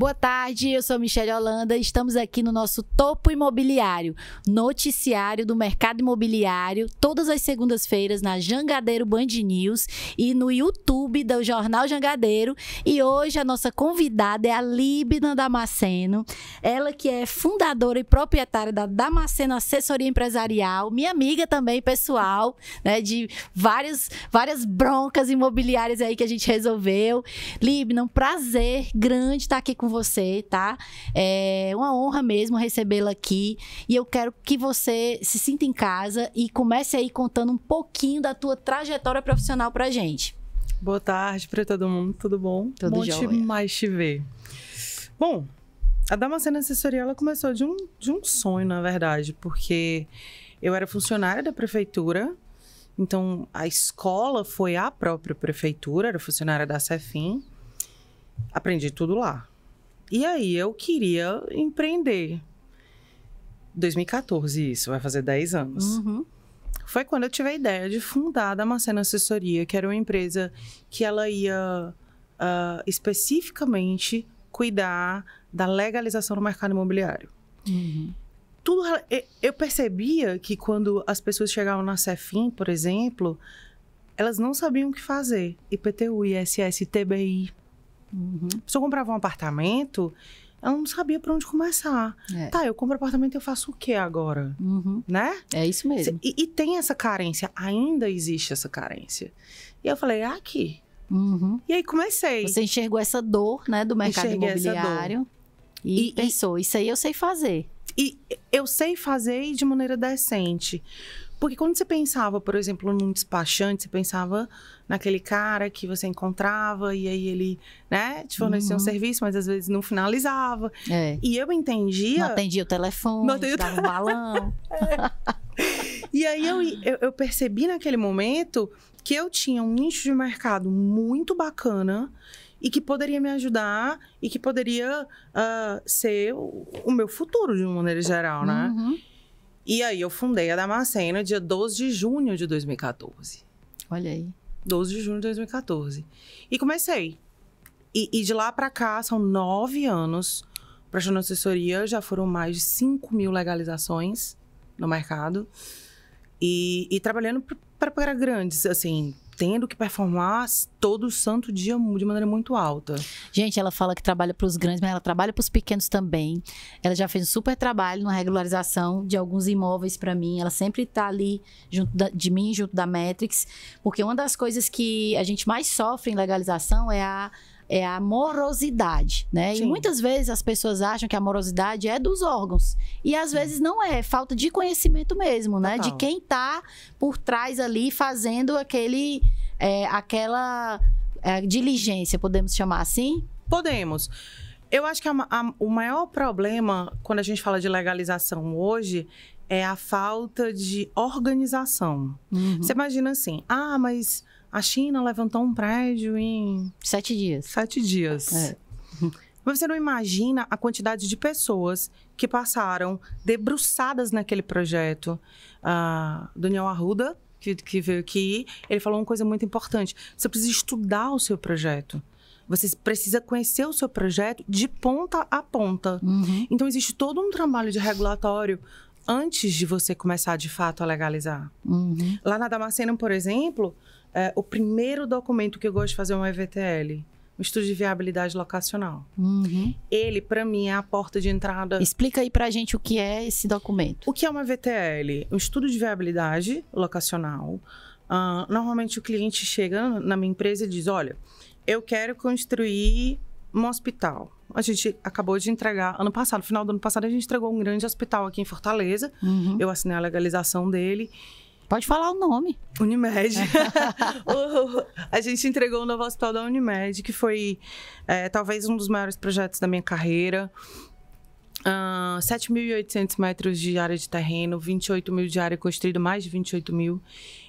Boa tarde, eu sou Michelle Holanda. Estamos aqui no nosso Topo Imobiliário, noticiário do mercado imobiliário, todas as segundas-feiras na Jangadeiro Band News e no YouTube do Jornal Jangadeiro. E hoje a nossa convidada é a Libna Damasceno, ela que é fundadora e proprietária da Damasceno Assessoria Empresarial, minha amiga também pessoal, né, de várias, várias broncas imobiliárias aí que a gente resolveu. Libna, um prazer grande estar aqui com você, tá? É uma honra mesmo recebê-la aqui. E eu quero que você se sinta em casa e comece aí contando um pouquinho da tua trajetória profissional pra gente. Boa tarde para todo mundo, tudo bom? Tudo bom jóia. te mais te ver. Bom, a Damascena Assessoria ela começou de um, de um sonho, na verdade, porque eu era funcionária da prefeitura, então a escola foi a própria prefeitura, era funcionária da Cefim, aprendi tudo lá. E aí eu queria empreender. 2014 isso, vai fazer 10 anos. Uhum. Foi quando eu tive a ideia de fundar a Damasceno Assessoria, que era uma empresa que ela ia ah, especificamente cuidar da legalização no mercado imobiliário. Uhum. Tudo, eu percebia que quando as pessoas chegavam na Cefim, por exemplo, elas não sabiam o que fazer. IPTU, ISS, TBI. Uhum. A pessoa comprava um apartamento, ela não sabia por onde começar. É. Tá, eu compro apartamento, eu faço o que agora? Uhum. Né? É isso mesmo. E, e tem essa carência, ainda existe essa carência. E eu falei, ah, aqui. Uhum. E aí comecei. Você enxergou essa dor, né, do mercado Enxerguei imobiliário e, E- pensou, isso aí eu sei fazer. E eu sei fazer de maneira decente. Porque quando você pensava, por exemplo, num despachante, você pensava naquele cara que você encontrava e aí ele, né, te fornecia um Uhum. serviço, mas às vezes não finalizava. É. E eu entendia. Não atendia o telefone, Não atendia o dava um balão. E aí eu, eu, eu percebi naquele momento que eu tinha um nicho de mercado muito bacana e que poderia me ajudar e que poderia ah, ser o, o meu futuro de uma maneira geral, né? Uhum. E aí eu fundei a Damascena dia 12 de junho de 2014. Olha aí. 12 de junho de 2014. E comecei. E, e de lá pra cá, são nove anos prestando assessoria. Já foram mais de 5 mil legalizações no mercado. E, e trabalhando para para grandes, assim, tendo que performar todo santo dia de maneira muito alta. Gente, ela fala que trabalha para os grandes, mas ela trabalha para os pequenos também. Ela já fez um super trabalho na regularização de alguns imóveis para mim. Ela sempre está ali junto da- de mim, junto da Matrix, porque uma das coisas que a gente mais sofre em legalização é a é a morosidade, né? E Sim. muitas vezes as pessoas acham que a morosidade é dos órgãos. E às vezes não é, é falta de conhecimento mesmo, né? De Total. quem tá por trás ali fazendo aquele é, aquela é, diligência, podemos chamar assim? Podemos. Eu acho que a a- o maior problema quando a gente fala de legalização hoje é a falta de organização. Uhum. Você imagina assim, ah, mas a China levantou um prédio em Sete dias. sete dias. É. Mas você não imagina a quantidade de pessoas que passaram debruçadas naquele projeto. Ah, Daniel Arruda, que, que veio aqui, ele falou uma coisa muito importante. Você precisa estudar o seu projeto. Você precisa conhecer o seu projeto de ponta a ponta. Uhum. Então, existe todo um trabalho de regulatório antes de você começar, de fato, a legalizar. Uhum. Lá na Damasceno, por exemplo, é, o primeiro documento que eu gosto de fazer é um EVTL, um estudo de viabilidade locacional. Uhum. Ele, para mim, é a porta de entrada. Explica aí pra gente o que é esse documento. O que é uma EVTL? Um estudo de viabilidade locacional. Ah, normalmente o cliente chega na minha empresa e diz: Olha, eu quero construir um hospital. A gente acabou de entregar, ano passado, final do ano passado, a gente entregou um grande hospital aqui em Fortaleza. Uhum. Eu assinei a legalização dele. Pode falar o nome. Unimed. O- a gente entregou o novo hospital da Unimed, que foi é, talvez um dos maiores projetos da minha carreira. Ah, 7.800 metros de área de terreno, 28 mil de área construída, mais de 28 mil.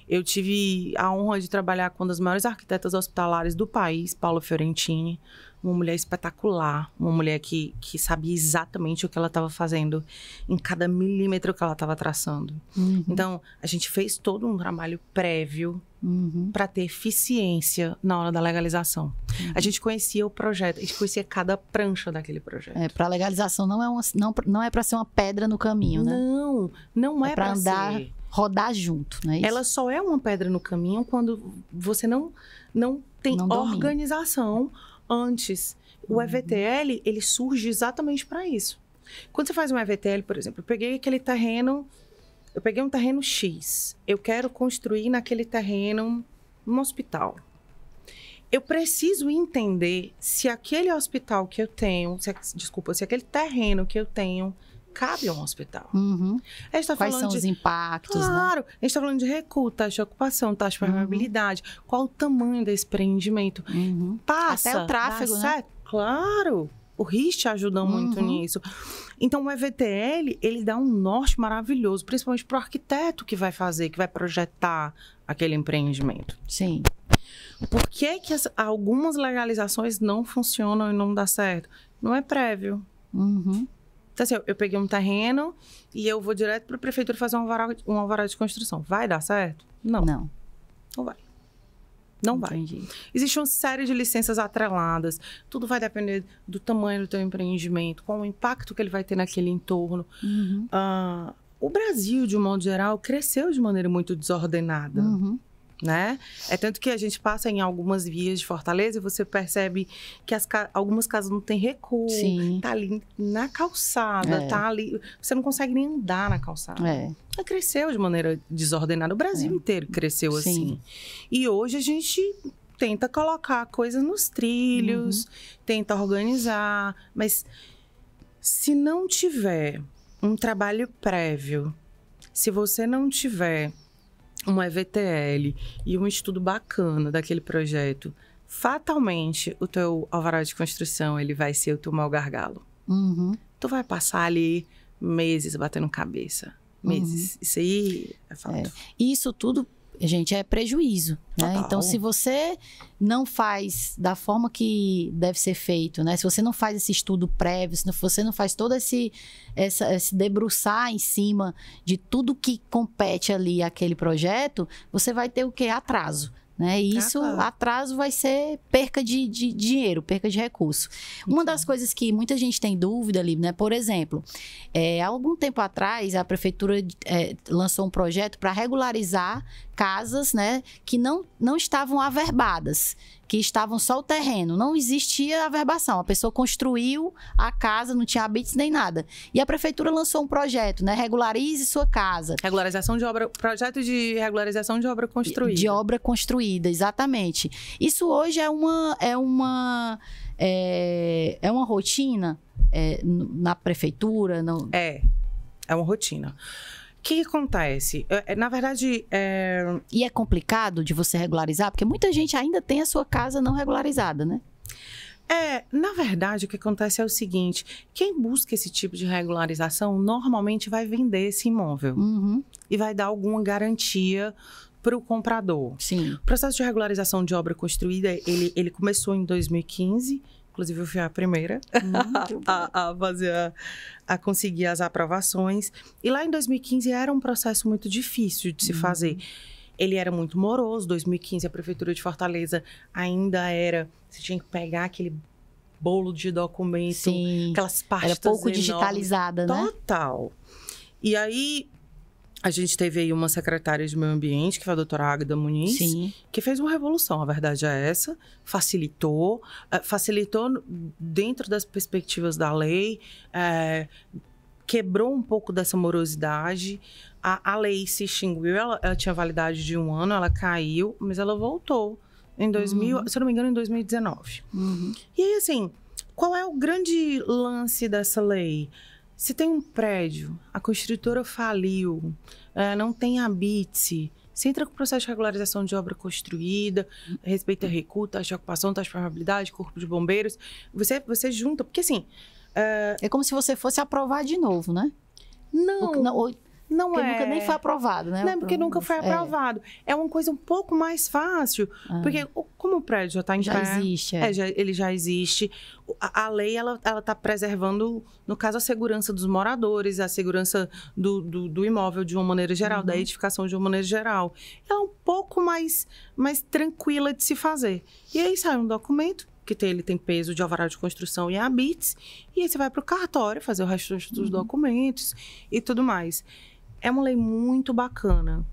Eu tive a honra de trabalhar com uma das maiores arquitetas hospitalares do país, Paula Fiorentini. Uma mulher espetacular, uma mulher que, que sabia exatamente o que ela estava fazendo em cada milímetro que ela estava traçando. Uhum. Então, a gente fez todo um trabalho prévio Uhum. para ter eficiência na hora da legalização. A gente conhecia o projeto, a gente conhecia cada prancha daquele projeto. É, para legalização não é uma, não, não é para ser uma pedra no caminho, né? Não, não é, É para andar ser. Rodar junto, não é isso? Ela só é uma pedra no caminho quando você não, não tem Não organização antes. O Uhum. EVTL, ele surge exatamente para isso. Quando você faz um EVTL, por exemplo, eu peguei aquele terreno, eu peguei um terreno X, eu quero construir naquele terreno um hospital. Eu preciso entender se aquele hospital que eu tenho, se, desculpa, se aquele terreno que eu tenho cabe a um hospital. Uhum. A gente tá Quais são de os impactos, né? Claro, a gente está falando de recuo, taxa de ocupação, taxa de Uhum. permeabilidade, qual o tamanho desse empreendimento. Uhum. Passa. Até o tráfego, né? certo? Claro. O RIST ajuda muito Uhum. nisso. Então, o EVTL, ele dá um norte maravilhoso, principalmente para o arquiteto que vai fazer, que vai projetar aquele empreendimento. Sim. Por que, que as- algumas legalizações não funcionam e não dá certo? Não é prévio. Uhum. Então, assim, eu- eu peguei um terreno e eu vou direto para a prefeitura fazer um alvará, um alvará de construção. Vai dar certo? Não, Não. não vai. Não vai. Entendi. Existe uma série de licenças atreladas. Tudo vai depender do tamanho do teu empreendimento, qual o impacto que ele vai ter naquele entorno. Uhum. Ah, o Brasil, de um modo geral, cresceu de maneira muito desordenada, Uhum. Né? É tanto que a gente passa em algumas vias de Fortaleza e você percebe que as algumas casas não têm recuo. Sim. Tá ali na calçada, É. tá ali. Você não consegue nem andar na calçada. É. Cresceu de maneira desordenada. O Brasil É. inteiro cresceu Sim. assim. E hoje a gente tenta colocar coisas nos trilhos, Uhum. tenta organizar, mas se não tiver um trabalho prévio, se você não tiver um EVTL e um estudo bacana daquele projeto, fatalmente o teu alvará de construção ele vai ser o teu mau gargalo Uhum. tu vai passar ali meses batendo cabeça. Meses. Isso aí é fato. É. E isso tudo, gente, é prejuízo. Né? Então, se você não faz da forma que deve ser feito, né? Se você não faz esse estudo prévio, se você não faz todo esse, essa, esse debruçar em cima de tudo que compete ali aquele projeto, você vai ter o quê? Atraso. Né? E isso, claro. atraso vai ser perca de, de dinheiro, perca de recurso. Uma das coisas que muita gente tem dúvida ali, né? Por exemplo, é, há algum tempo atrás, a prefeitura é, lançou um projeto para regularizar casas né, que não, não estavam averbadas, que estavam só o terreno. Não existia averbação. A pessoa construiu a casa, não tinha habites nem nada. E a prefeitura lançou um projeto, né? Regularize sua casa. Regularização de obra, projeto de regularização de obra construída. De obra construída, exatamente. Isso hoje é uma é uma é, é uma rotina é, na prefeitura, no, É, é uma rotina. O que, acontece? É, é, na verdade, é, E é complicado de você regularizar, porque muita gente ainda tem a sua casa não regularizada, né? é, na verdade, o que acontece é o seguinte: quem busca esse tipo de regularização normalmente vai vender esse imóvel Uhum, e vai dar alguma garantia para o comprador. sim. O processo de regularização de obra construída, ele, ele começou em 2015. Inclusive, eu fui a primeira bom. a, a fazer a, a conseguir as aprovações. E lá em 2015 era um processo muito difícil de se fazer. Ele era muito moroso. 2015 a prefeitura de Fortaleza ainda era, você tinha que pegar aquele bolo de documento, Sim. aquelas pastas Era pouco enormes. digitalizada, né? Total. E aí a gente teve aí uma secretária de meio ambiente, que foi a doutora Águeda Muniz, Sim. que fez uma revolução, a verdade é essa, facilitou, eh, facilitou dentro das perspectivas da lei, eh, quebrou um pouco dessa morosidade. A, a lei se extinguiu, ela, ela tinha validade de um ano, ela caiu, mas ela voltou em 2000, se eu não me engano, em 2019. Uhum. E aí, assim, qual é o grande lance dessa lei? Se tem um prédio, a construtora faliu, eh, não tem habite, você entra com o processo de regularização de obra construída, respeita recuo, taxa de ocupação, taxa de probabilidade, corpo de bombeiros, você, você junta, porque assim, É como se você fosse aprovar de novo, né? não, O- não, ou- Não Porque é. nunca nem foi aprovado, né? Não, porque nunca foi É. aprovado. É, uma coisa um pouco mais fácil. Ah. Porque como o prédio já está em Já pé, existe, é. é, já- ele já existe. A, a lei, ela, ela tá preservando, no caso, a segurança dos moradores, a segurança do, do, do imóvel de uma maneira geral, Uhum. da edificação de uma maneira geral. Ela é um pouco mais, mais tranquila de se fazer. E aí sai um documento, que tem, ele tem peso de alvará de construção e habites, e aí você vai para o cartório fazer o resto dos Uhum. documentos e tudo mais. É uma lei muito bacana,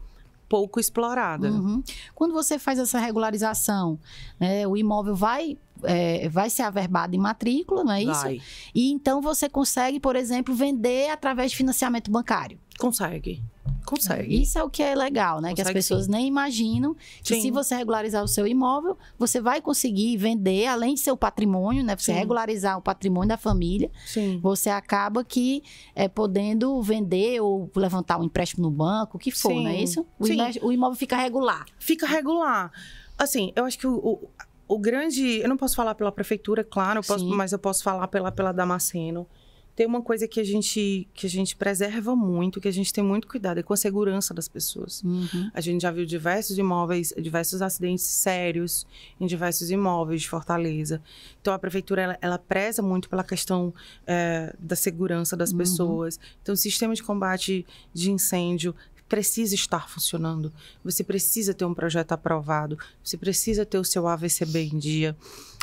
pouco explorada. Uhum. Quando você faz essa regularização, né, o imóvel vai, é, vai ser averbado em matrícula, não é isso? Vai. E então você consegue, por exemplo, vender através de financiamento bancário. Consegue. Consegue. Isso é o que é legal, né? que as Consegue, pessoas nem imaginam que Sim. se você regularizar o seu imóvel, você vai conseguir vender, além de seu patrimônio, né? Você Sim. regularizar o patrimônio da família, Sim. você acaba que é, podendo vender ou levantar um empréstimo no banco, o que for, Sim. não é isso? O, Sim. o imóvel fica regular. Fica regular. Assim, eu acho que o, o, o grande. Eu não posso falar pela prefeitura, claro, eu posso- mas eu posso falar pela, pela Damasceno. Tem uma coisa que a, gente, que a gente preserva muito, que a gente tem muito cuidado, é com a segurança das pessoas. Uhum. A gente já viu diversos imóveis, diversos acidentes sérios em diversos imóveis de Fortaleza. Então, a prefeitura, ela, ela preza muito pela questão eh, da segurança das Uhum. pessoas. Então, o sistema de combate de incêndio precisa estar funcionando. Você precisa ter um projeto aprovado. Você precisa ter o seu AVCB em dia.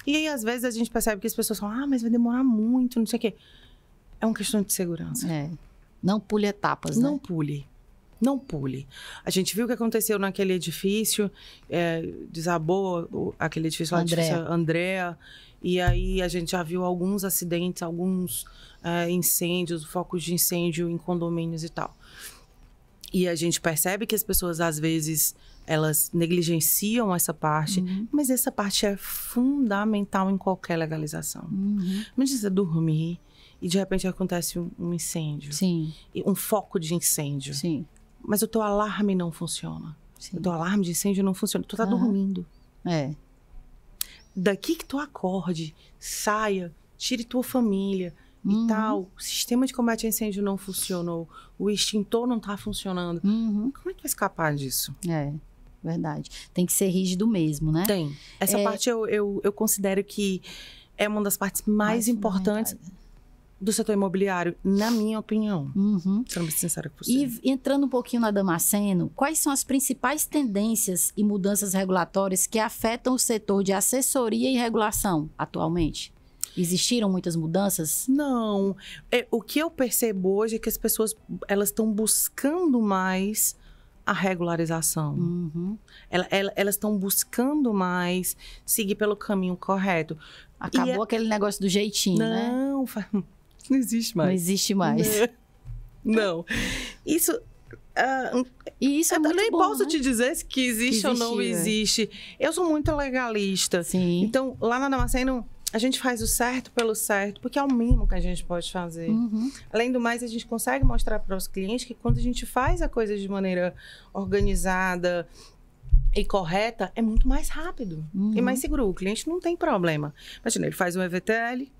E aí, às vezes, a gente percebe que as pessoas falam, ah, mas vai demorar muito, não sei o quê. É uma questão de segurança. É. Não pule etapas, Não né? pule. Não pule. A gente viu o que aconteceu naquele edifício, é, desabou aquele edifício lá, edifício Andréa, e aí a gente já viu alguns acidentes, alguns é, incêndios, focos de incêndio em condomínios e tal. E a gente percebe que as pessoas, às vezes, elas negligenciam essa parte, Uhum. mas essa parte é fundamental em qualquer legalização. Uhum. Não precisa dormir e de repente acontece um, um incêndio, Sim, um foco de incêndio sim, mas o teu alarme não funciona. sim. O teu alarme de incêndio não funciona. Tu tá Aham. dormindo. É. Daqui que tu acorde, saia, tire tua família Uhum. e tal. O sistema de combate a incêndio não funcionou. O extintor não tá funcionando. Uhum. Como é que vai escapar disso? É, verdade. Tem que ser rígido mesmo, né? Tem. Essa É. parte eu, eu, eu considero que é uma das partes mais, importantes fundamentais. do setor imobiliário, na minha opinião. Uhum. Sendo bem sincera com você. E entrando um pouquinho na Damasceno, quais são as principais tendências e mudanças regulatórias que afetam o setor de assessoria e regulação atualmente? Existiram muitas mudanças? Não. É, o que eu percebo hoje é que as pessoas elas estão buscando mais a regularização. Uhum. Ela- ela- elas estão buscando mais seguir pelo caminho correto. Acabou E é- aquele negócio do jeitinho, né? Não, não existe Não mais. existe mais. Não. Isso. ah, E isso é eu muito nem bom, posso né? te dizer que existe Que ou não existia. existe. Eu sou muito legalista. Sim. Então, lá na Damasceno, a gente faz o certo pelo certo, porque é o mínimo que a gente pode fazer. Uhum. Além do mais, a gente consegue mostrar para os clientes que quando a gente faz a coisa de maneira organizada e correta, é muito mais rápido Uhum. e mais seguro. O cliente não tem problema. Imagina, ele faz um EVTL,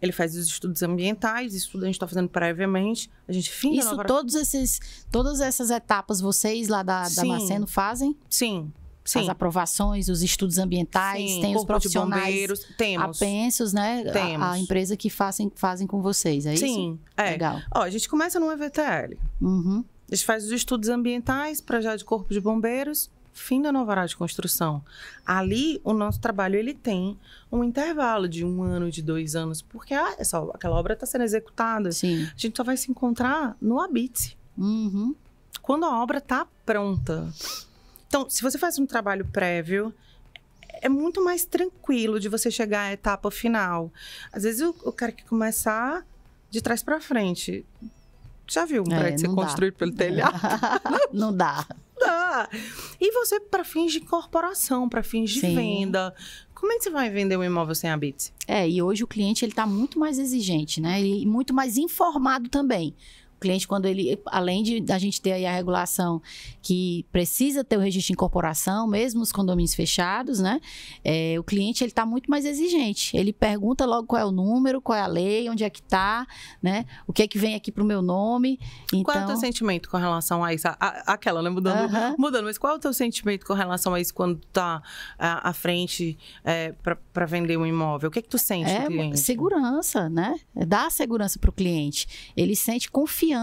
ele faz os estudos ambientais, isso tudo a gente está fazendo previamente. A gente finge Isso, todos esses, todas essas etapas vocês lá da Sim. Damasceno fazem? Sim, sim. As aprovações, os estudos ambientais, Sim, tem os profissionais bombeiros, temos. apensos, né? A- Temos. A, empresa que fazem, fazem com vocês, é isso? Sim, é. Legal. Ó, a gente começa no EVTL. Uhum. A gente faz os estudos ambientais, projeto de corpo de bombeiros, fim da nova área de construção. Ali, o nosso trabalho ele tem um intervalo de um ano, de dois anos, porque essa, aquela obra está sendo executada. Sim. A gente só vai se encontrar no habite, Uhum. quando a obra está pronta. Então, se você faz um trabalho prévio, é muito mais tranquilo de você chegar à etapa final. Às vezes, o, o cara quer começar de trás para frente. Já viu um É, prédio ser dá. construído pelo telhado? Não dá. dá. E você, para fins de incorporação, para fins de Sim. venda, como é que você vai vender um imóvel sem habite? É, e hoje o cliente ele está muito mais exigente, né? E muito mais informado também. Cliente, quando ele, além de a gente ter aí a regulação que precisa ter o registro de incorporação, mesmo nos condomínios fechados, né? É, o cliente ele está muito mais exigente. Ele pergunta logo qual é o número, qual é a lei, onde é que está, né? O que é que vem aqui para o meu nome. Então... Qual é o teu Então sentimento com relação a isso? A- a- aquela, né? Mudando, Aham. mudando, mas qual é o teu sentimento com relação a isso quando tá à, à frente é, para vender um imóvel? O que é que tu sente É cliente? segurança, né? Dá segurança para o cliente. Ele sente confiança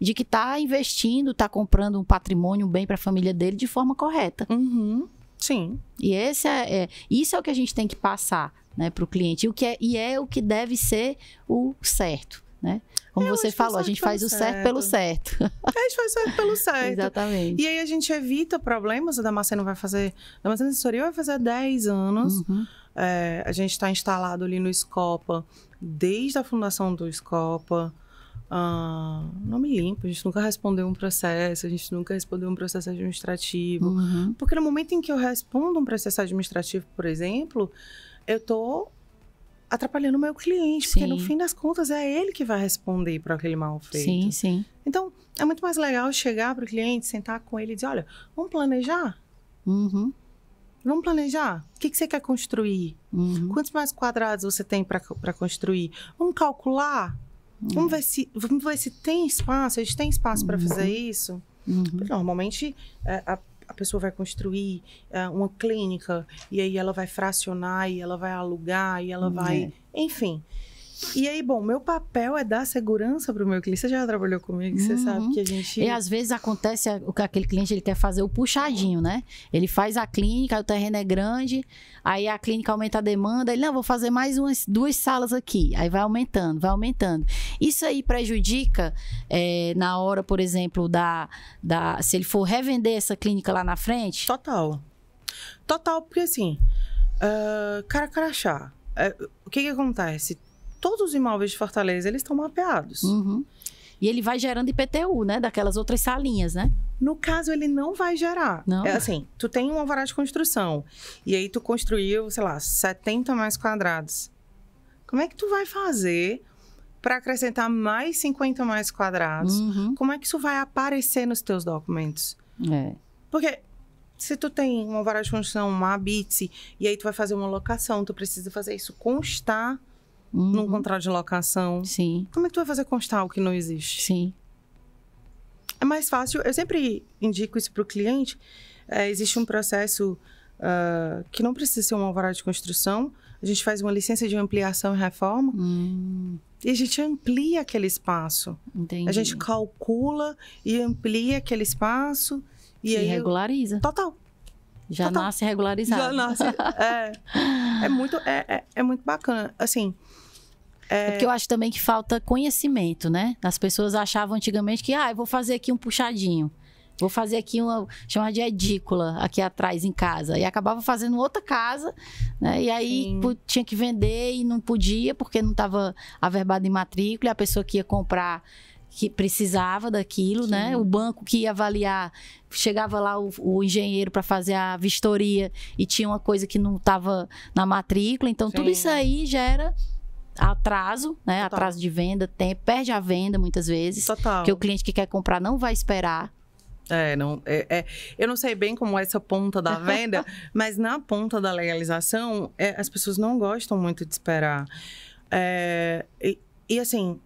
de que está investindo, está comprando um patrimônio, um bem para a família dele de forma correta. Uhum. Sim. E esse é, é- isso é o que a gente tem que passar né, para o cliente. E, o que é, e é o que deve ser o certo. Né? Como É, você falou, a gente faz o certo pelo certo. A gente faz certo pelo certo. Exatamente. E aí a gente evita problemas. A Damasceno vai fazer. A Damasceno Assessoria vai fazer 10 anos. Uhum. É, a gente está instalado ali no Scopa desde a fundação do Scopa. Ah, nome limpo, a gente nunca respondeu um processo, a gente nunca respondeu um processo administrativo. Uhum. Porque no momento em que eu respondo um processo administrativo, por exemplo, eu tô atrapalhando o meu cliente, porque Sim. no fim das contas é ele que vai responder por aquele mal feito. Sim, sim. Então, é muito mais legal chegar para o cliente, sentar com ele e dizer: olha, vamos planejar? Uhum. Vamos planejar? O que, que você quer construir? Uhum. Quantos mais quadrados você tem para construir? Vamos calcular? Vamos, ver se, vamos ver se tem espaço. A gente tem espaço para fazer isso? Uhum. Normalmente, é, a, a pessoa vai construir é, uma clínica e aí ela vai fracionar e ela vai alugar e ela vai. É. Enfim. E aí, bom, meu papel é dar segurança para o meu cliente. Você já trabalhou comigo, você Uhum. sabe que a gente. E às vezes acontece o que aquele cliente ele quer fazer o puxadinho, né? Ele faz a clínica, o terreno é grande, aí a clínica aumenta a demanda, ele não, vou fazer mais umas duas salas aqui, aí vai aumentando, vai aumentando. Isso aí prejudica é, na hora, por exemplo, da, da se ele for revender essa clínica lá na frente. Total. Total, porque assim, ah, Caracarachá, é, o que que acontece? Todos os imóveis de Fortaleza, eles estão mapeados. Uhum. E ele vai gerando IPTU, né? Daquelas outras salinhas, né? No caso, ele não vai gerar. Não? É assim, tu tem um alvará de construção, e aí tu construiu, sei lá, 70 mais quadrados. Como é que tu vai fazer para acrescentar mais 50 mais quadrados? Uhum. Como é que isso vai aparecer nos teus documentos? É. Porque se tu tem uma vara de construção, uma habite, e aí tu vai fazer uma locação, tu precisa fazer isso constar num Uhum. contrato de locação. Sim, Como é que tu vai fazer constar o que não existe? sim. É mais fácil, eu sempre indico isso para o cliente. é, existe um processo ah, que não precisa ser uma alvará de construção. A gente faz uma licença de ampliação e reforma Hum, e a gente amplia aquele espaço. entendi. A gente calcula e amplia aquele espaço. E, E aí. regulariza. Total. Já Total. nasce regularizado. Já nasce. É, é, muito, é, é, é muito bacana. Assim, É porque eu acho também que falta conhecimento, né? As pessoas achavam antigamente que, ah, eu vou fazer aqui um puxadinho. Vou fazer aqui uma, chamar de edícula aqui atrás em casa. E acabava fazendo outra casa, né? E aí Sim. pu- tinha que vender e não podia porque não estava averbado em matrícula. E a pessoa que ia comprar que precisava daquilo, né? O banco que ia avaliar, chegava lá o, o engenheiro para fazer a vistoria e tinha uma coisa que não estava na matrícula. Então tudo Sim. isso aí gera atraso, né? Total. Atraso de venda, tempo, perde a venda muitas vezes. total. Porque o cliente que quer comprar não vai esperar. É, não, é, é- eu não sei bem como é essa ponta da venda, mas na ponta da legalização, é, as pessoas não gostam muito de esperar. É, e, e, assim,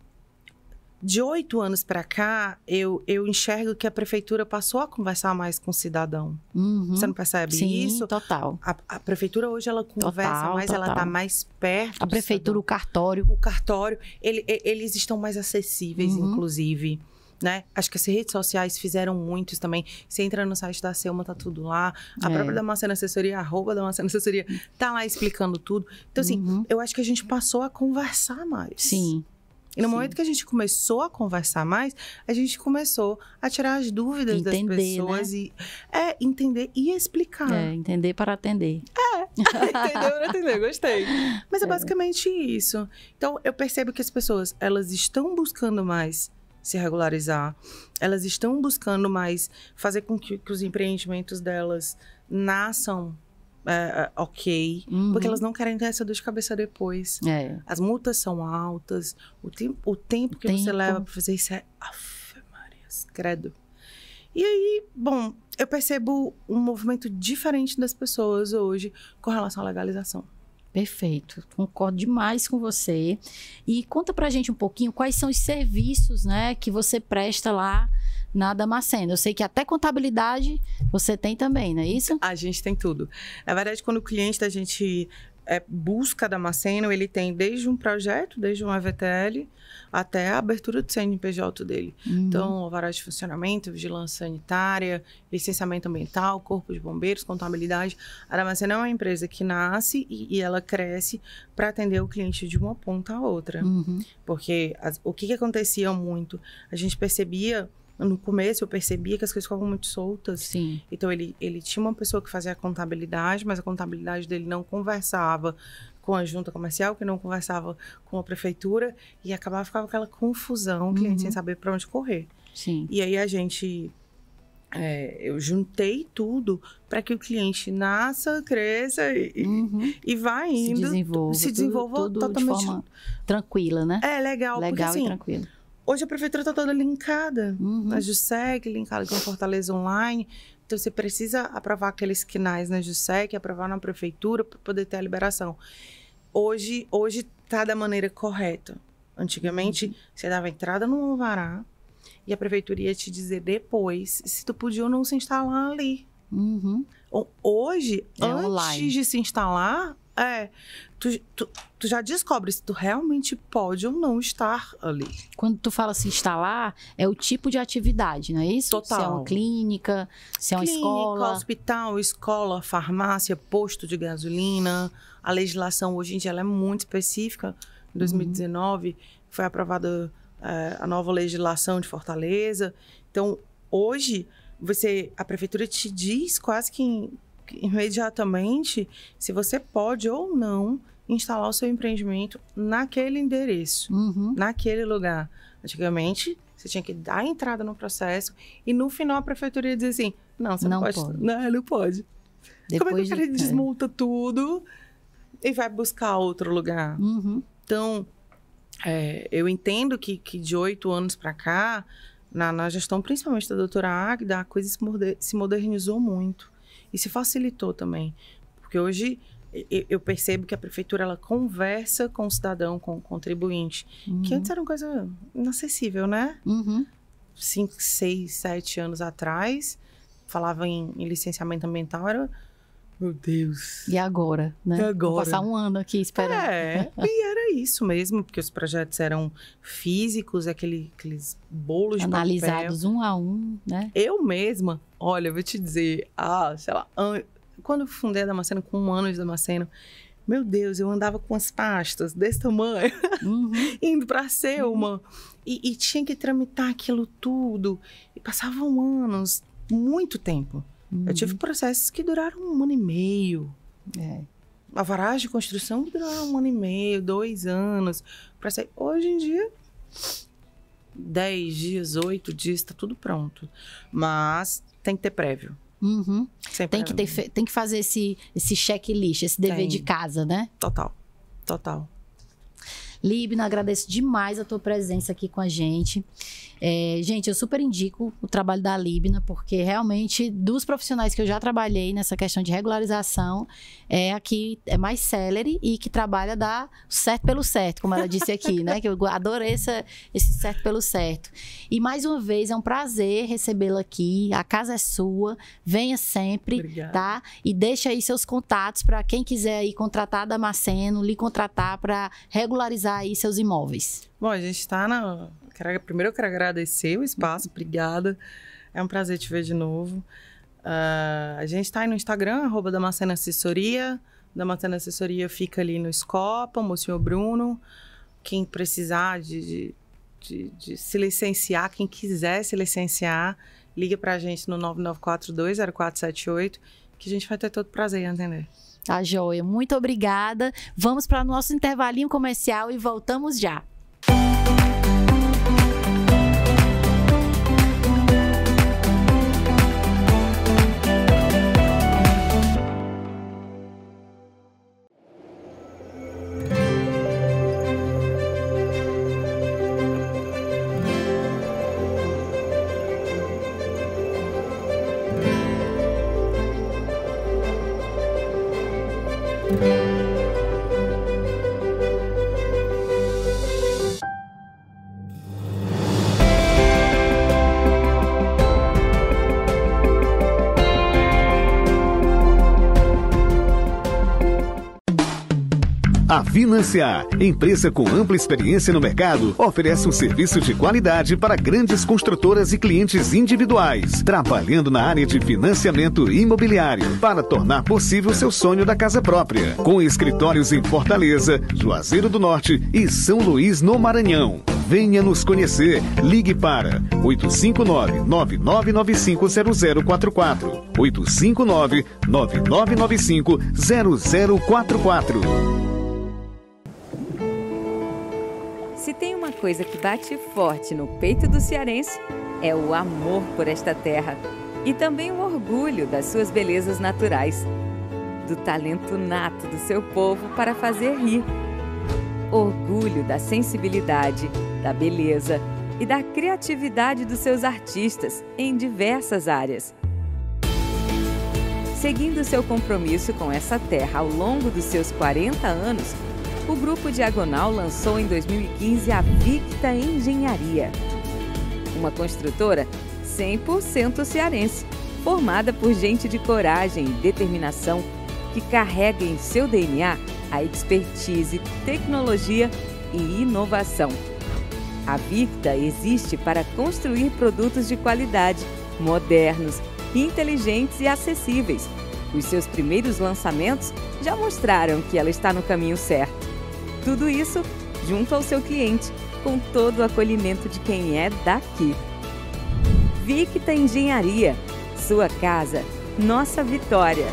de oito anos para cá, eu, eu enxergo que a prefeitura passou a conversar mais com o cidadão. Uhum. Você não percebe Sim, isso? total. A, a prefeitura hoje ela conversa Total, mais, ela total. está mais perto. A prefeitura, cidadão o cartório. o cartório, ele- eles estão mais acessíveis, Uhum. inclusive. Né? Acho que as redes sociais fizeram muitos também. Você entra no site da Selma, tá tudo lá. A É. própria Damascena Assessoria, arroba Damascena Assessoria, tá lá explicando tudo. Então, assim, Uhum. eu acho que a gente passou a conversar mais. Sim. E no sim. momento que a gente começou a conversar mais, a gente começou a tirar as dúvidas Entender, das pessoas e é entender e explicar. É, entender para atender. Entendeu? Não entendeu? Gostei. Mas é basicamente isso. Então, eu percebo que as pessoas, elas estão buscando mais se regularizar. Elas estão buscando mais fazer com que, que os empreendimentos delas nasçam é, é, ok, Uhum. porque elas não querem ter essa dor de cabeça depois. É. As multas são altas, o tempo, o tempo que você tempo. leva pra fazer isso é. Aff, Marias, credo. E aí, bom, eu percebo um movimento diferente das pessoas hoje com relação à legalização. Perfeito, concordo demais com você. E conta pra gente um pouquinho quais são os serviços, né, que você presta lá na Damasceno. Eu sei que até contabilidade você tem também, não é isso? A gente tem tudo. Na verdade, quando o cliente da gente é, busca da Maceno, ele tem desde um projeto, desde um EVTL, até a abertura do CNPJ dele. Uhum. Então, alvará de funcionamento, vigilância sanitária, licenciamento ambiental, corpo de bombeiros, contabilidade. A Damasceno é uma empresa que nasce e, e ela cresce para atender o cliente de uma ponta a outra. Uhum. Porque as- o que, que acontecia muito? A gente percebia, no começo eu percebia que as coisas ficavam muito soltas. Sim. Então, ele, ele tinha uma pessoa que fazia a contabilidade, mas a contabilidade dele não conversava com a junta comercial, que não conversava com a prefeitura, e acabava ficava aquela confusão, o cliente Uhum. sem saber para onde correr. Sim. E aí a gente. é, eu juntei tudo para que o cliente nasça, cresça e, Uhum. e vá Se indo. desenvolva. se tudo- desenvolva tudo, totalmente- de forma tranquila, né? É legal, porque Legal e assim, tranquila. Hoje a prefeitura está toda linkada. Uhum. na JUSEC, linkado com Fortaleza Online. Então, você precisa aprovar aqueles quinais na JUSEC, aprovar na prefeitura para poder ter a liberação. Hoje, hoje tá da maneira correta. Antigamente, você dava entrada no alvará e a prefeitura ia te dizer depois se tu podia ou não se instalar ali. Uhum. Hoje, É antes online. de se instalar, é, tu, tu, tu já descobre se tu realmente pode ou não estar ali. Quando tu fala se instalar, é o tipo de atividade, não é isso? Se é Total. uma clínica, se é uma Clínica, escola. hospital, escola, farmácia, posto de gasolina. A legislação hoje em dia ela é muito específica. Em 2019 foi aprovada eh, a nova legislação de Fortaleza. Então, hoje você a prefeitura te diz quase que, que imediatamente se você pode ou não instalar o seu empreendimento naquele endereço Uhum. naquele lugar. Antigamente, você tinha que dar entrada no processo e no final a prefeitura ia dizer assim: não, você não, Não pode. pode. Não, não pode. Como é que o cara de- desmonta tudo e vai buscar outro lugar? é. Uhum. Então, é, eu entendo que, que de oito anos para cá, na, na gestão principalmente da doutora Agda, a coisa se, morde- se modernizou muito e se facilitou também. Porque hoje eu percebo que a prefeitura ela conversa com o cidadão, com o contribuinte, que antes era uma coisa inacessível, né? Uhum. Cinco, seis, sete anos atrás, falava em, em licenciamento ambiental, era. Meu Deus. E agora, né? E agora? Vou passar um ano aqui esperando. É, e era isso mesmo, porque os projetos eram físicos, aquele, aqueles bolos de papel. Analisados um a um, né? Eu mesma, olha, eu vou te dizer, ah, sei lá, an- quando eu fundei a Damasceno, com um ano de Damasceno, meu Deus, eu andava com as pastas desse tamanho, Uhum. indo pra Selma, e, e tinha que tramitar aquilo tudo, e passavam anos, muito tempo. Eu tive processos que duraram um ano e meio, É. alvarás de construção duraram um ano e meio, dois anos. Hoje em dia, dez dias, oito dias, tá tudo pronto. Mas tem que ter prévio. Uhum. Tem, que ter, tem que fazer esse, esse checklist, esse dever Tem. de casa, né? Total. Total. Libna, agradeço demais a tua presença aqui com a gente. É, gente, eu super indico o trabalho da Libna, porque realmente, dos profissionais que eu já trabalhei nessa questão de regularização, é a que é mais célere e que trabalha da certo pelo certo, como ela disse aqui, né? Que eu adorei essa, esse certo pelo certo. E mais uma vez, é um prazer recebê-la aqui. A casa é sua, venha sempre Obrigada. tá? E deixa aí seus contatos para quem quiser aí contratar a Damasceno, lhe contratar para regularizar aí seus imóveis. Bom, a gente está na. Quero- Primeiro eu quero agradecer o espaço, obrigada. É um prazer te ver de novo. Ah, a gente está aí no Instagram, arroba Damasceno Assessoria. Damasceno Assessoria fica ali no Escopa, o senhor Bruno. Quem precisar de, de, de- se licenciar, quem quiser se licenciar, liga pra gente no 99420478, que a gente vai ter todo prazer em atender. Tá, joia? Muito obrigada. Vamos para o nosso intervalinho comercial e voltamos já. Financiar, empresa com ampla experiência no mercado, oferece um serviço de qualidade para grandes construtoras e clientes individuais, trabalhando na área de financiamento imobiliário para tornar possível seu sonho da casa própria. Com escritórios em Fortaleza, Juazeiro do Norte e São Luís, no Maranhão. Venha nos conhecer. Ligue para 859-9995-0044. 859-9995-0044. Coisa que bate forte no peito do cearense, é o amor por esta terra e também o orgulho das suas belezas naturais, do talento nato do seu povo para fazer rir, orgulho da sensibilidade, da beleza e da criatividade dos seus artistas em diversas áreas. Seguindo seu compromisso com essa terra ao longo dos seus 40 anos, o Grupo Diagonal lançou em 2015 a Victa Engenharia, uma construtora 100% cearense, formada por gente de coragem e determinação que carrega em seu DNA a expertise, tecnologia e inovação. A Victa existe para construir produtos de qualidade, modernos, inteligentes e acessíveis. Os seus primeiros lançamentos já mostraram que ela está no caminho certo. Tudo isso junto ao seu cliente, com todo o acolhimento de quem é daqui. Victa Engenharia, sua casa, nossa vitória.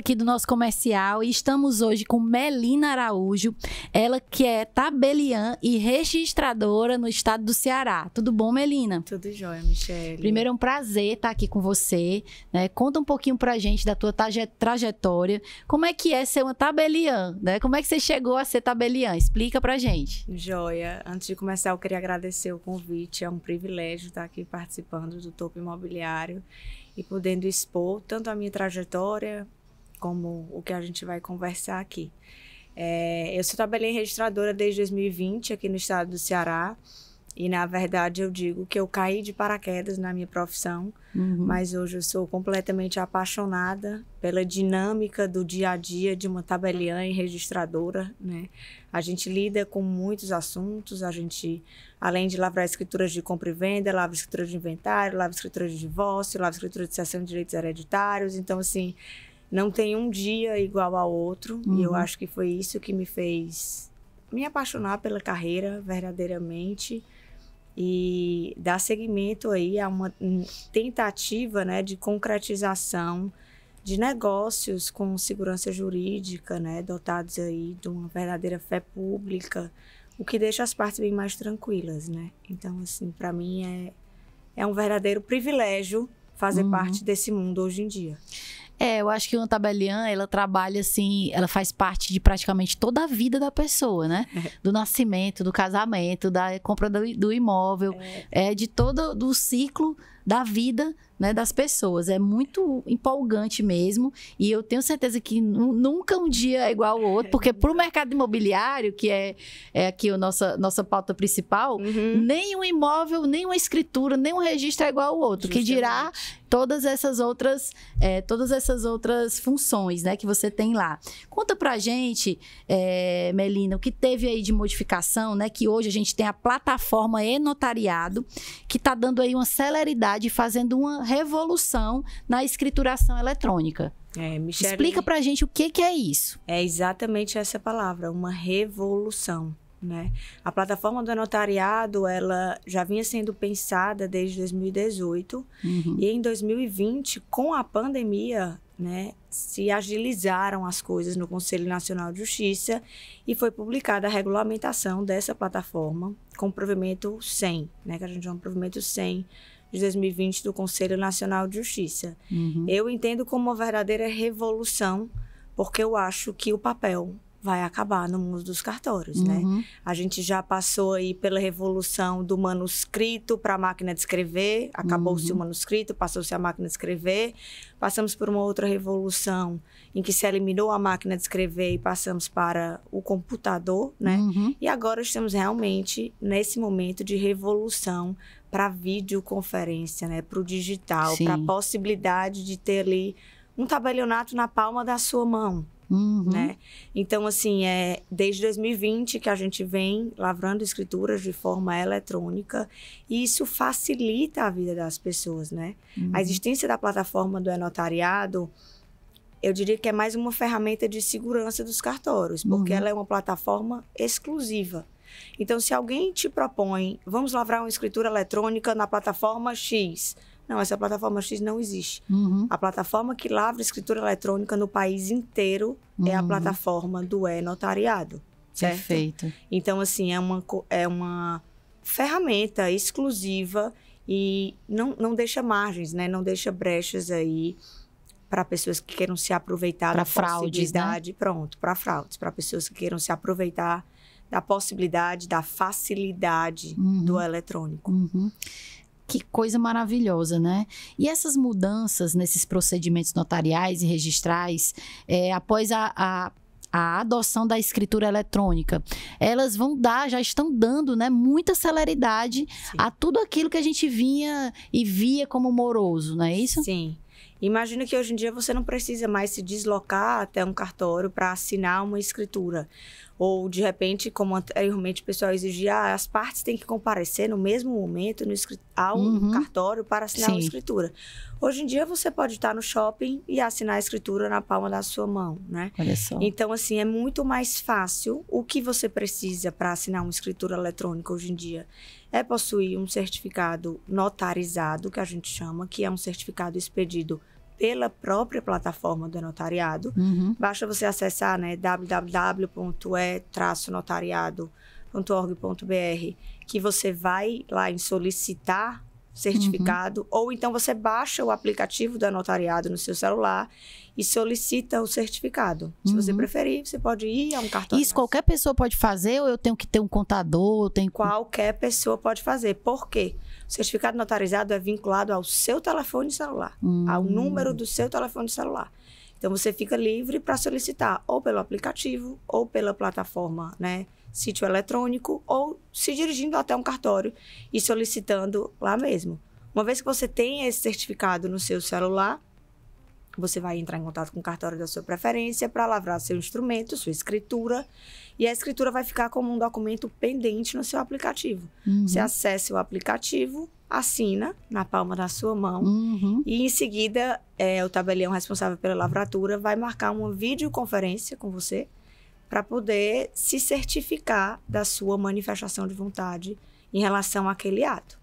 Aqui do nosso comercial e estamos hoje com Melina Araújo, ela que é tabeliã e registradora no estado do Ceará. Tudo bom, Melina? Tudo jóia, Michelle. Primeiro é um prazer estar aqui com você, né? Conta um pouquinho pra gente da tua trajetória. Como é que é ser uma tabeliã, né? Como é que você chegou a ser tabeliã? Explica pra gente. Joia. Antes de começar, eu queria agradecer o convite. É um privilégio estar aqui participando do Topo Imobiliário e podendo expor tanto a minha trajetória como o que a gente vai conversar aqui. É, eu sou trabalhei registradora desde 2020 aqui no estado do Ceará. E na verdade eu digo que eu caí de paraquedas na minha profissão, uhum. mas hoje eu sou completamente apaixonada pela dinâmica do dia a dia de uma tabeliã e registradora, né? A gente lida com muitos assuntos, a gente além de lavrar escrituras de compra e venda, lava escrituras de inventário, lava escrituras de divórcio, lava escritura de cessão de direitos hereditários, então assim, não tem um dia igual ao outro, uhum. e eu uhum. acho que foi isso que me fez me apaixonar pela carreira verdadeiramente e dar seguimento aí a uma tentativa né, de concretização de negócios com segurança jurídica, né, dotados aí de uma verdadeira fé pública, o que deixa as partes bem mais tranquilas, né? Então, assim, para mim é, é um verdadeiro privilégio fazer uhum. parte desse mundo hoje em dia. É, eu acho que uma tabeliã, ela trabalha assim, ela faz parte de praticamente toda a vida da pessoa, né? Do nascimento, do casamento, da compra do, do imóvel, é. é de todo o ciclo da vida né, das pessoas. É muito empolgante mesmo. E eu tenho certeza que nunca um dia é igual ao outro, porque para o mercado imobiliário, que é, é aqui a nossa, nossa pauta principal, uhum. nem um imóvel, nem uma escritura, nem um registro é igual ao outro. Justamente. Que dirá todas essas outras é, todas essas outras funções né, que você tem lá. Conta pra gente, é, Melina, o que teve aí de modificação, né? Que hoje a gente tem a plataforma e-notariado, que está dando aí uma celeridade, fazendo uma revolução na escrituração eletrônica. É, Michele, Explica pra gente o que, que é isso. É exatamente essa palavra, uma revolução. Né? A plataforma do notariado ela já vinha sendo pensada desde 2018 uhum. e em 2020 com a pandemia né, se agilizaram as coisas no Conselho Nacional de Justiça e foi publicada a regulamentação dessa plataforma com provimento 100, né, que a gente chama de provimento 100 de 2020 do Conselho Nacional de Justiça. Uhum. Eu entendo como uma verdadeira revolução, porque eu acho que o papel vai acabar no mundo dos cartórios, né? Uhum. A gente já passou aí pela revolução do manuscrito para a máquina de escrever, acabou-se Uhum. o manuscrito, passou-se a máquina de escrever. Passamos por uma outra revolução em que se eliminou a máquina de escrever e passamos para o computador, né? Uhum. E agora estamos realmente nesse momento de revolução para videoconferência, né? Para o digital, para a possibilidade de ter ali um tabelionato na palma da sua mão, Uhum. né? Então, assim, é desde 2020 que a gente vem lavrando escrituras de forma eletrônica e isso facilita a vida das pessoas, né? Uhum. A existência da plataforma do e-notariado, eu diria que é mais uma ferramenta de segurança dos cartórios, porque Uhum. ela é uma plataforma exclusiva. Então, se alguém te propõe, vamos lavrar uma escritura eletrônica na plataforma X. Não, essa plataforma X não existe. Uhum. A plataforma que lavra escritura eletrônica no país inteiro é a Uhum. plataforma do e-notariado. Certo? Perfeito. Então, assim, é uma, é uma ferramenta exclusiva e não, não deixa margens, né? Não deixa brechas aí para pessoas que queiram se aproveitar Pra da fraudes, né? possibilidade. Pronto, para fraudes, para pessoas que queiram se aproveitar da possibilidade, da facilidade Uhum. do eletrônico. Uhum. Que coisa maravilhosa, né? E essas mudanças nesses procedimentos notariais e registrais, é, após a, a, a adoção da escritura eletrônica, elas vão dar, já estão dando, né, muita celeridade Sim. a tudo aquilo que a gente vinha e via como moroso, não é isso? Sim. Imagina que hoje em dia você não precisa mais se deslocar até um cartório para assinar uma escritura. Ou, de repente, como anteriormente o pessoal exigia, ah, as partes têm que comparecer no mesmo momento no ao Uhum. cartório para assinar uma Sim. escritura. Hoje em dia você pode estar no shopping e assinar a escritura na palma da sua mão, né? Olha só. Então, assim, é muito mais fácil. O que você precisa para assinar uma escritura eletrônica hoje em dia é possuir um certificado notarizado, que a gente chama, que é um certificado expedido pela própria plataforma do notariado. Uhum. Basta você acessar né, www.e-notariado.org.br que você vai lá em solicitar certificado, ou então você baixa o aplicativo do notariado no seu celular e solicita o certificado. Se você Uhum. preferir, você pode ir a um cartório. Isso qualquer pessoa pode fazer ou eu tenho que ter um contador? Eu tenho... Qualquer pessoa pode fazer. Por quê? O certificado notarizado é vinculado ao seu telefone celular, ao Hum. número do seu telefone celular. Então você fica livre para solicitar ou pelo aplicativo ou pela plataforma, né, sítio eletrônico ou se dirigindo até um cartório e solicitando lá mesmo. Uma vez que você tem esse certificado no seu celular, você vai entrar em contato com o cartório da sua preferência para lavrar seu instrumento, sua escritura, e a escritura vai ficar como um documento pendente no seu aplicativo. Uhum. Você acessa o aplicativo, assina na palma da sua mão Uhum. e em seguida é, o tabelião responsável pela lavratura vai marcar uma videoconferência com você para poder se certificar da sua manifestação de vontade em relação àquele ato.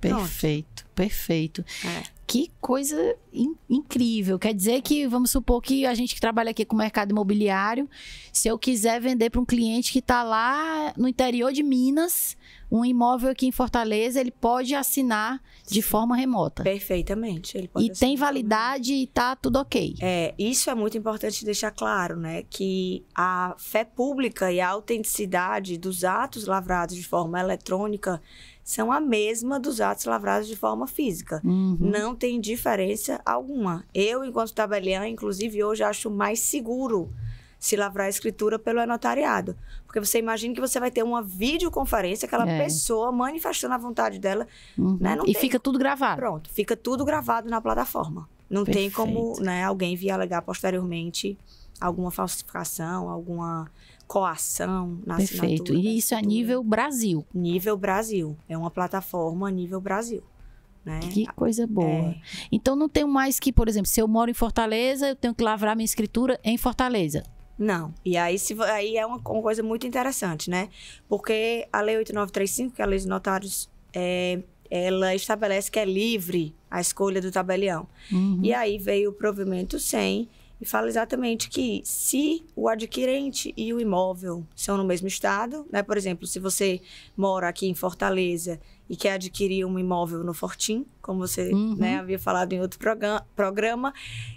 Pronto. Perfeito, perfeito. É. Que coisa in- incrível. Quer dizer que, vamos supor que a gente que trabalha aqui com o mercado imobiliário, se eu quiser vender para um cliente que está lá no interior de Minas, um imóvel aqui em Fortaleza, ele pode assinar de forma remota. Perfeitamente. Ele pode E tem validade e tá tudo ok. É, isso é muito importante deixar claro, né? Que a fé pública e a autenticidade dos atos lavrados de forma eletrônica são a mesma dos atos lavrados de forma física. Uhum. Não tem diferença alguma. Eu, enquanto tabeliã, inclusive, hoje acho mais seguro se lavrar a escritura pelo notariado. Porque você imagina que você vai ter uma videoconferência, aquela É. pessoa manifestando a vontade dela. Uhum. né? Não E tem fica tudo gravado. Pronto, fica tudo gravado na plataforma. Não tem como Perfeito. né, alguém vir alegar posteriormente alguma falsificação, alguma coação na Perfeito. E isso é nível Brasil. Nível Brasil. É uma plataforma nível Brasil. Né? Que coisa boa. É. Então não tenho mais que, por exemplo, se eu moro em Fortaleza, eu tenho que lavrar minha escritura em Fortaleza. Não. E aí, se, aí é uma, uma coisa muito interessante, né? Porque a Lei 8935, que é a Lei dos Notários, é, ela estabelece que é livre a escolha do tabelião. Uhum. E aí veio o provimento 100 e fala exatamente que se o adquirente e o imóvel são no mesmo estado, né? Por exemplo, se você mora aqui em Fortaleza e quer adquirir um imóvel no Fortim, como você Uhum. né, havia falado em outro programa,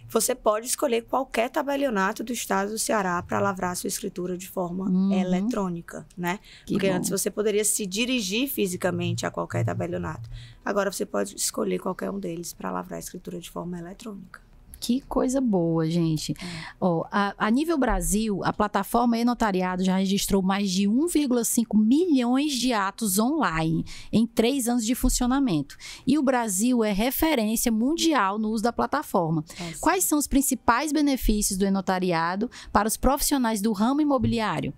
você pode escolher qualquer tabelionato do estado do Ceará para lavrar sua escritura de forma Uhum. eletrônica, né? Que Porque bom. antes você poderia se dirigir fisicamente a qualquer tabelionato. Agora você pode escolher qualquer um deles para lavrar a escritura de forma eletrônica. Que coisa boa, gente. Ó, a, a nível Brasil, a plataforma e-notariado já registrou mais de 1,5 milhões de atos online em três anos de funcionamento. E o Brasil é referência mundial no uso da plataforma. Quais são os principais benefícios do e-notariado para os profissionais do ramo imobiliário?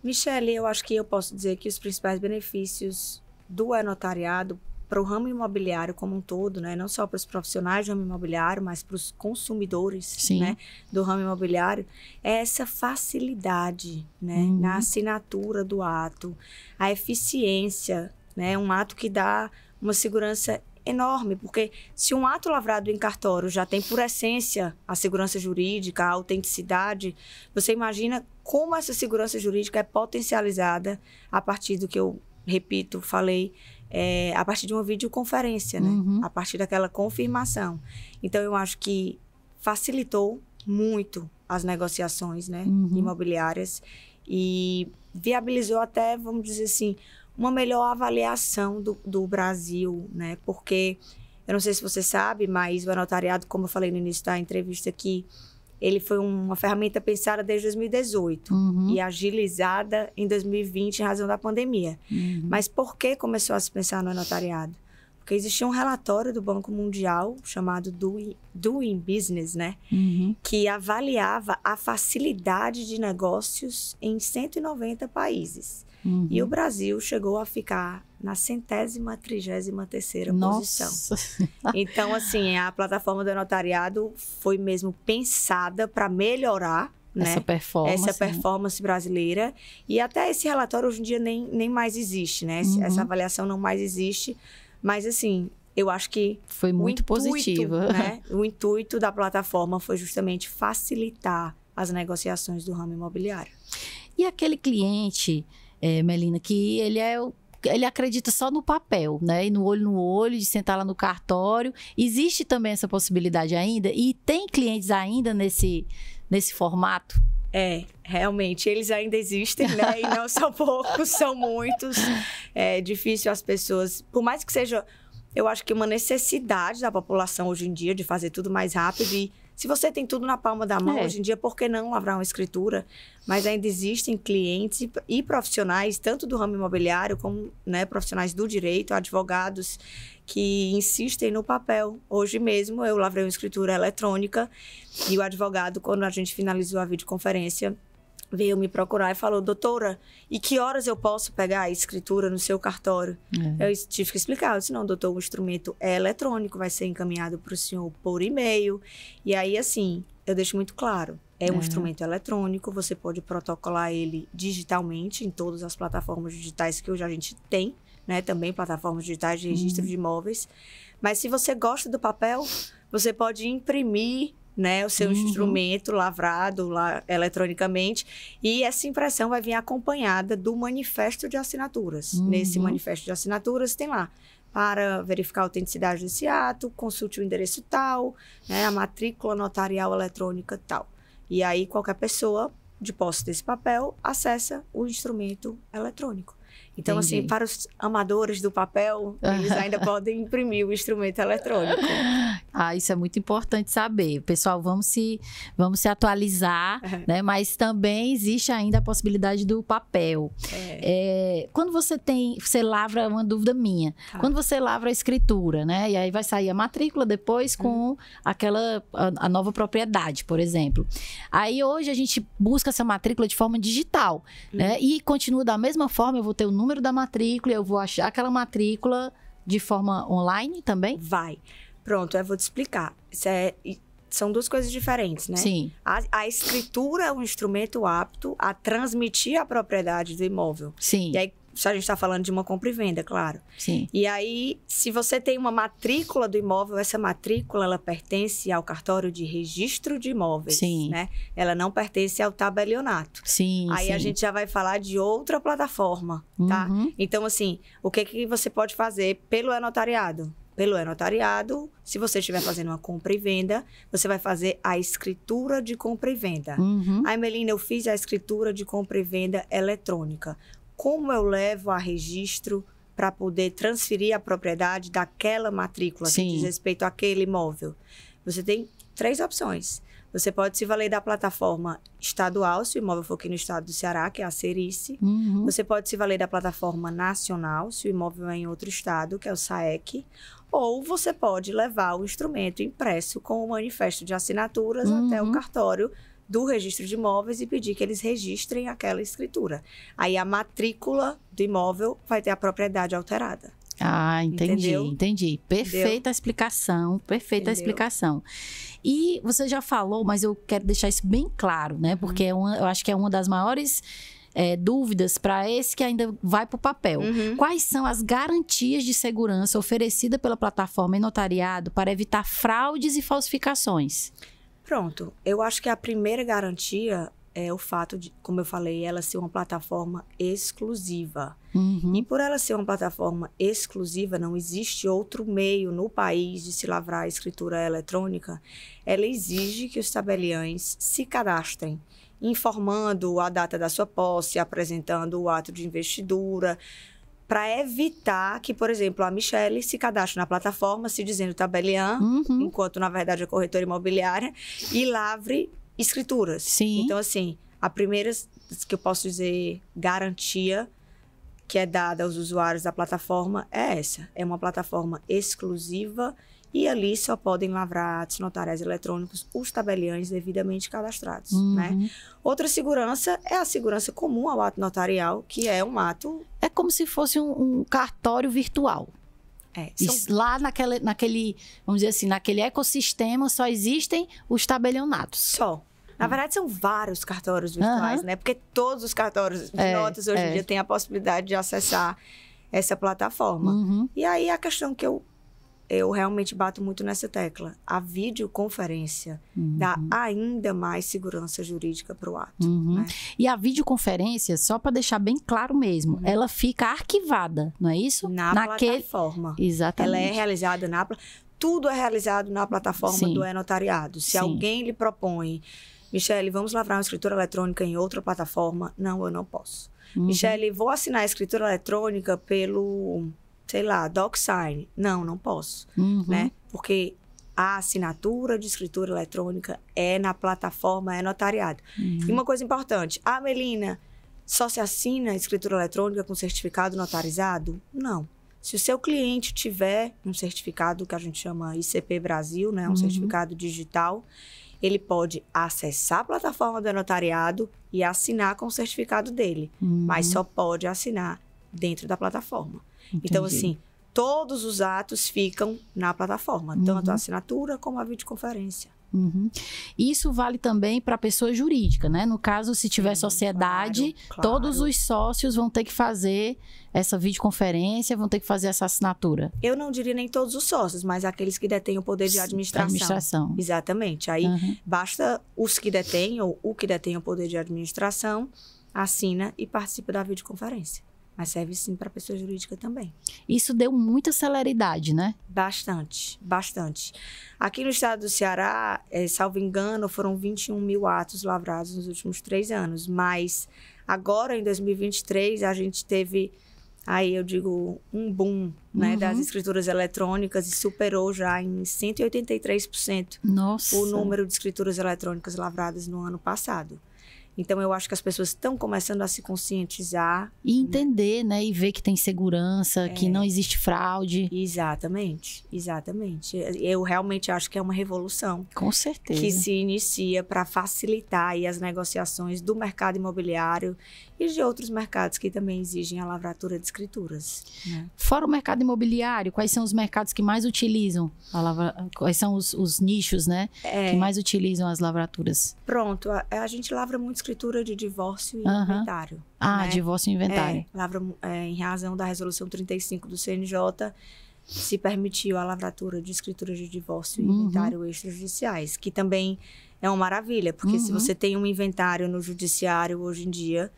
Michele, eu acho que eu posso dizer que os principais benefícios do e-notariado para o ramo imobiliário como um todo, né? Não só para os profissionais do ramo imobiliário, mas para os consumidores, né? Do ramo imobiliário, é essa facilidade, né? Uhum. Na assinatura do ato, a eficiência, né? Um ato que dá uma segurança enorme, porque se um ato lavrado em cartório já tem por essência a segurança jurídica, a autenticidade, você imagina como essa segurança jurídica é potencializada a partir do que eu repito, falei, é, a partir de uma videoconferência, né? Uhum. A partir daquela confirmação. Então, eu acho que facilitou muito as negociações, né? Uhum. Imobiliárias e viabilizou até, vamos dizer assim, uma melhor avaliação do, do Brasil, né? Porque, eu não sei se você sabe, mas o anotariado, como eu falei no início da entrevista aqui, ele foi uma ferramenta pensada desde 2018 Uhum, e agilizada em 2020 em razão da pandemia. uhum. Mas por que começou a se pensar no notariado? Porque existia um relatório do Banco Mundial chamado Doing, Doing Business, né? Uhum. Que avaliava a facilidade de negócios em 190 países. Uhum. E o Brasil chegou a ficar na centésima, trigésima terceira posição. Nossa. Então, assim, a plataforma do notariado foi mesmo pensada para melhorar, né? Essa performance. essa né? performance brasileira. E até esse relatório hoje em dia nem, nem mais existe, né? Uhum. Essa avaliação não mais existe. Mas, assim, eu acho que Foi muito intuito, positiva. Né? O intuito da plataforma foi justamente facilitar as negociações do ramo imobiliário. E aquele cliente, eh, Melina, que ele é o- ele acredita só no papel, né? E no olho no olho, de sentar lá no cartório. Existe também essa possibilidade ainda? E tem clientes ainda nesse, nesse formato? É, realmente, eles ainda existem, né? E não são poucos, são muitos. É difícil as pessoas, por mais que seja, eu acho que uma necessidade da população hoje em dia de fazer tudo mais rápido e se você tem tudo na palma da mão É. hoje em dia, por que não lavrar uma escritura? Mas ainda existem clientes e- profissionais, tanto do ramo imobiliário como né, profissionais do direito, advogados, que insistem no papel. Hoje mesmo eu lavrei uma escritura eletrônica e o advogado, quando a gente finalizou a videoconferência, veio me procurar e falou: Doutora, e que horas eu posso pegar a escritura no seu cartório? É. Eu tive que explicar. Eu disse: Não, doutor, o instrumento é eletrônico, vai ser encaminhado para o senhor por e-mail. E aí, assim, eu deixo muito claro: é um É. instrumento eletrônico, você pode protocolar ele digitalmente em todas as plataformas digitais que hoje a gente tem, né? Também plataformas digitais de registro de imóveis. Mas se você gosta do papel, você pode imprimir né, o seu Uhum. instrumento lavrado lá eletronicamente e essa impressão vai vir acompanhada do manifesto de assinaturas. Uhum. Nesse manifesto de assinaturas tem lá para verificar a autenticidade desse ato, consulte o endereço tal, né, a matrícula notarial eletrônica tal. E aí qualquer pessoa de posse desse papel acessa o instrumento eletrônico. Então, Entendi. assim, para os amadores do papel, eles ainda podem imprimir o instrumento eletrônico. Ah, isso é muito importante saber. Pessoal, vamos se, vamos se atualizar, É. né? Mas também existe ainda a possibilidade do papel. É, É, quando você tem, você lavra, uma dúvida minha. Tá. Quando você lavra a escritura, né? E aí vai sair a matrícula depois com aquela, a, a nova propriedade, por exemplo. Aí hoje a gente busca essa matrícula de forma digital, né? E continua da mesma forma, eu vou ter o número da matrícula, eu vou achar aquela matrícula de forma online também? vai. Pronto, eu vou te explicar. É- são duas coisas diferentes, né? Sim. A, a escritura é um instrumento apto a transmitir a propriedade do imóvel. Sim. E aí, a gente está falando de uma compra e venda, claro. Sim. E aí, se você tem uma matrícula do imóvel, essa matrícula ela pertence ao cartório de registro de imóveis, Sim. né? Ela não pertence ao tabelionato. Sim. aí sim. a gente já vai falar de outra plataforma, tá? Uhum. Então, assim, o que que você pode fazer pelo e-notariado? Pelo e-notariado, se você estiver fazendo uma compra e venda, você vai fazer a escritura de compra e venda. Uhum. Aí, Melina, eu fiz a escritura de compra e venda eletrônica. Como eu levo a registro para poder transferir a propriedade daquela matrícula Sim. que diz respeito àquele imóvel? Você tem três opções. Você pode se valer da plataforma estadual, se o imóvel for aqui no estado do Ceará, que é a Cerice. Uhum. Você pode se valer da plataforma nacional, se o imóvel é em outro estado, que é o SAEC. Ou você pode levar o instrumento impresso com o manifesto de assinaturas até o Uhum. cartório do registro de imóveis e pedir que eles registrem aquela escritura. Aí a matrícula do imóvel vai ter a propriedade alterada. Ah, entendi, Entendeu? entendi. Perfeita explicação, perfeita Entendeu? explicação. E você já falou, mas eu quero deixar isso bem claro, né? Porque é uma, eu acho que é uma das maiores é, dúvidas para esse que ainda vai para o papel. Uhum. Quais são as garantias de segurança oferecidas pela plataforma e notariado para evitar fraudes e falsificações? Pronto. Eu acho que a primeira garantia é o fato de, como eu falei, ela ser uma plataforma exclusiva. Uhum. E por ela ser uma plataforma exclusiva, não existe outro meio no país de se lavrar a escritura eletrônica, ela exige que os tabeliães se cadastrem, informando a data da sua posse, apresentando o ato de investidura, para evitar que, por exemplo, a Michelle se cadastre na plataforma se dizendo tabeliã, Uhum. enquanto na verdade é corretora imobiliária, e lavre escrituras. Sim. Então, assim, a primeira que eu posso dizer garantia que é dada aos usuários da plataforma é essa. É uma plataforma exclusiva e ali só podem lavrar atos notariais eletrônicos os tabeliães devidamente cadastrados, né? Uhum. Outra segurança é a segurança comum ao ato notarial, que é um ato... É como se fosse um, um cartório virtual. É, são Lá naquele, naquele, vamos dizer assim, naquele ecossistema só existem os tabelionatos. Só. Na verdade, são vários cartórios virtuais, Aham. né? Porque todos os cartórios de É, notas hoje é. em dia têm a possibilidade de acessar essa plataforma. Uhum. E aí a questão que eu, eu realmente bato muito nessa tecla. A videoconferência dá ainda mais segurança jurídica para o ato. Uhum. né? E a videoconferência, só para deixar bem claro mesmo, ela fica arquivada, não é isso? Uhum. Na plataforma. Exatamente. Ela é realizada na... Tudo é realizado na plataforma Sim. do e-notariado. Se Sim. alguém lhe propõe... Michele, vamos lavrar uma escritura eletrônica em outra plataforma? Não, eu não posso. Uhum. Michele, vou assinar a escritura eletrônica pelo, sei lá, DocSign. Não, não posso, Uhum. né? Porque a assinatura de escritura eletrônica é na plataforma é notariado. Uhum. E uma coisa importante, ah, Melina, só se assina a escritura eletrônica com certificado notarizado? Não. Se o seu cliente tiver um certificado que a gente chama ICP Brasil, né, um Uhum. certificado digital, ele pode acessar a plataforma do notariado e assinar com o certificado dele, Uhum. mas só pode assinar dentro da plataforma. Então, Entendi. assim, todos os atos ficam na plataforma, tanto Uhum. a assinatura como a videoconferência. Uhum. Isso vale também para pessoa jurídica, né? No caso, se tiver Sim, sociedade, claro, todos claro. os sócios vão ter que fazer essa videoconferência, vão ter que fazer essa assinatura. Eu não diria nem todos os sócios, mas aqueles que detêm o poder de administração. Administração. Exatamente. Aí Uhum. basta os que detêm ou o que detém o poder de administração assina e participa da videoconferência. Mas serve sim para pessoa jurídica também. Isso deu muita celeridade, né? Bastante, bastante. Aqui no estado do Ceará, eh, salvo engano, foram 21 mil atos lavrados nos últimos três anos. Mas agora, em 2023, a gente teve, aí eu digo, um boom né, Uhum. das escrituras eletrônicas e superou já em 183% Nossa. o número de escrituras eletrônicas lavradas no ano passado. Então, eu acho que as pessoas estão começando a se conscientizar. E entender, né? E ver que tem segurança, É. que não existe fraude. Exatamente, exatamente. Eu realmente acho que é uma revolução Com certeza. que se inicia para facilitar as negociações do mercado imobiliário e de outros mercados que também exigem a lavratura de escrituras. Né? Fora o mercado imobiliário, quais são os mercados que mais utilizam a lavra... quais são os, os nichos, né, é... que mais utilizam as lavraturas? Pronto, a, a gente lavra muito escritura de divórcio e uhum. inventário. Ah, né? divórcio e inventário. É, lavra é, em razão da resolução 35 do CNJ se permitiu a lavratura de escrituras de divórcio e uhum. inventário extrajudiciais, que também é uma maravilha, porque uhum. se você tem um inventário no judiciário hoje em dia,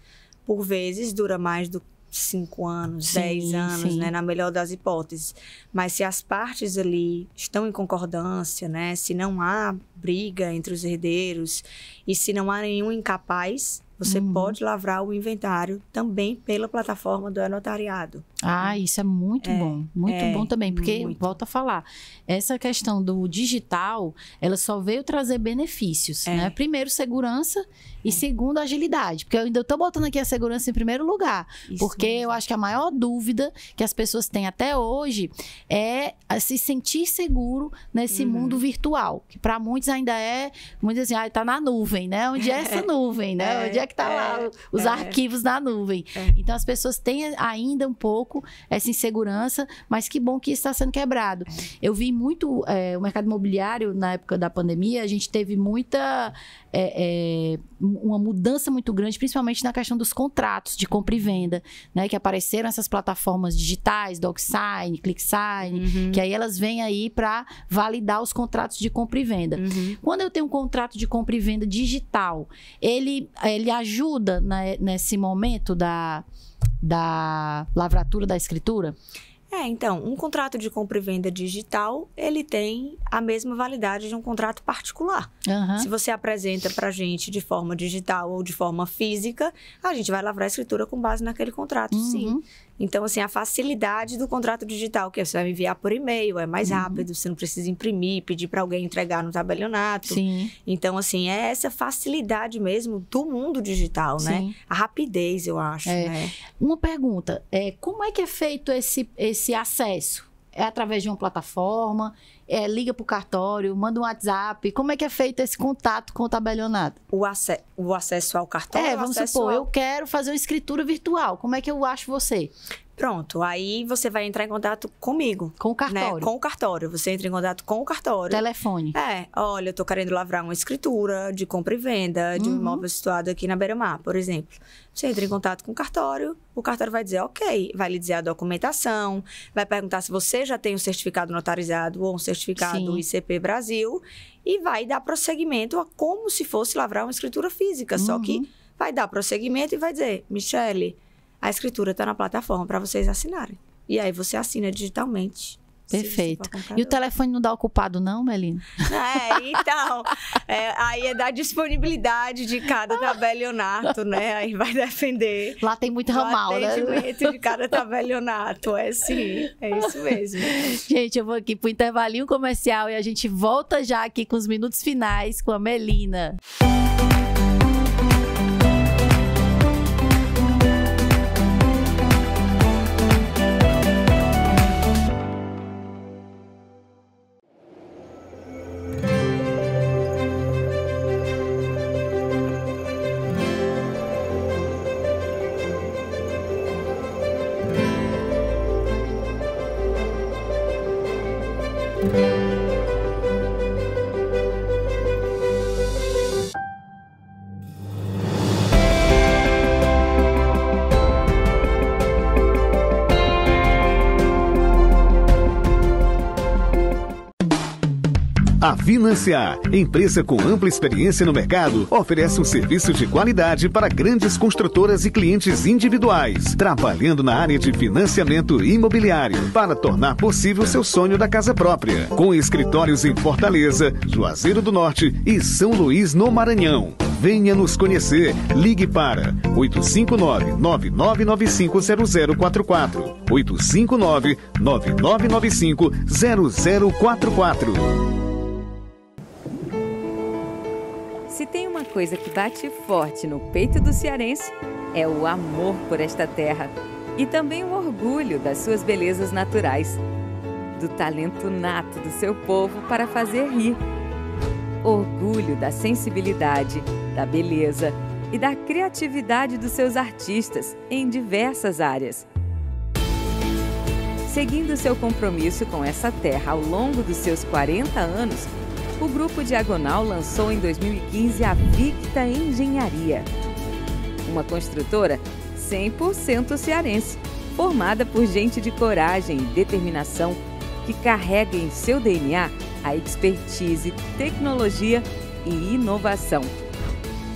por vezes dura mais do cinco anos, sim, dez anos, sim. né, na melhor das hipóteses. Mas se as partes ali estão em concordância, né, se não há briga entre os herdeiros e se não há nenhum incapaz, você uhum. pode lavrar o inventário também pela plataforma do notariado. Ah, isso é muito é, bom. Muito é, bom também, porque, muito. volto a falar, essa questão do digital, ela só veio trazer benefícios, é. né? Primeiro, segurança e é. segundo, agilidade. Porque eu ainda estou botando aqui a segurança em primeiro lugar. Isso porque mesmo. eu acho que a maior dúvida que as pessoas têm até hoje é se sentir seguro nesse uhum. mundo virtual. Que para muitos ainda é, muitos dizem, ah, está na nuvem, né? Onde é essa nuvem, né? Onde é que lá é, os é. arquivos na nuvem? É. Então as pessoas têm ainda um pouco essa insegurança, mas que bom que está sendo quebrado. Eu vi muito é, o mercado imobiliário na época da pandemia, a gente teve muita é, é, uma mudança muito grande, principalmente na questão dos contratos de compra e venda, né? Que apareceram essas plataformas digitais, DocSign, ClickSign, uhum. que aí elas vêm aí para validar os contratos de compra e venda. Uhum. Quando eu tenho um contrato de compra e venda digital, ele, ele ajuda né, nesse momento da, da lavratura da escritura? É, então, um contrato de compra e venda digital, ele tem a mesma validade de um contrato particular. Uhum. Se você apresenta para a gente de forma digital ou de forma física, a gente vai lavrar a escritura com base naquele contrato, uhum. sim. Então, assim, a facilidade do contrato digital, que você vai enviar por e-mail, é mais uhum. rápido, você não precisa imprimir, pedir para alguém entregar no tabelionato. Sim. Então, assim, é essa facilidade mesmo do mundo digital, né? Sim. né? A rapidez, eu acho. É. Né? Uma pergunta: é, como é que é feito esse, esse acesso? É através de uma plataforma? É, liga para o cartório, manda um WhatsApp. Como é que é feito esse contato com o tabelionato? O, o acesso ao cartório? É, vamos supor, ao... eu quero fazer uma escritura virtual. Como é que eu acho você? Pronto, aí você vai entrar em contato comigo. Com o cartório. Né? Com o cartório. Você entra em contato com o cartório. Telefone. É, olha, eu tô querendo lavrar uma escritura de compra e venda de um uhum. imóvel situado aqui na Beira-Mar, por exemplo. Você entra em contato com o cartório, o cartório vai dizer ok, vai lhe dizer a documentação, vai perguntar se você já tem um certificado notarizado ou um certificado Sim. ICP Brasil e vai dar prosseguimento a como se fosse lavrar uma escritura física. Uhum. Só que uhum. vai dar prosseguimento e vai dizer, Michele, a escritura está na plataforma para vocês assinarem. E aí você assina digitalmente. Perfeito. E o telefone não dá ocupado, não, Melina? É, então. É, aí é da disponibilidade de cada tabelionato, né? Aí vai defender. Lá tem muito ramal, né? atendimento de cada tabelionato. É sim, é isso mesmo. Gente, eu vou aqui pro intervalinho comercial e a gente volta já aqui com os minutos finais com a Melina. Música A Financiar, empresa com ampla experiência no mercado, oferece um serviço de qualidade para grandes construtoras e clientes individuais, trabalhando na área de financiamento imobiliário para tornar possível seu sonho da casa própria. Com escritórios em Fortaleza, Juazeiro do Norte e São Luís, no Maranhão. Venha nos conhecer. Ligue para 859-9995-0044. 859-9995-0044. Se tem uma coisa que bate forte no peito do cearense, é o amor por esta terra e também o orgulho das suas belezas naturais, do talento nato do seu povo para fazer rir, orgulho da sensibilidade, da beleza, e da criatividade dos seus artistas em diversas áreas. Seguindo seu compromisso com essa terra ao longo dos seus 40 anos, o Grupo Diagonal lançou em 2015 a Victa Engenharia, uma construtora 100% cearense, formada por gente de coragem e determinação que carrega em seu DNA a expertise, tecnologia e inovação.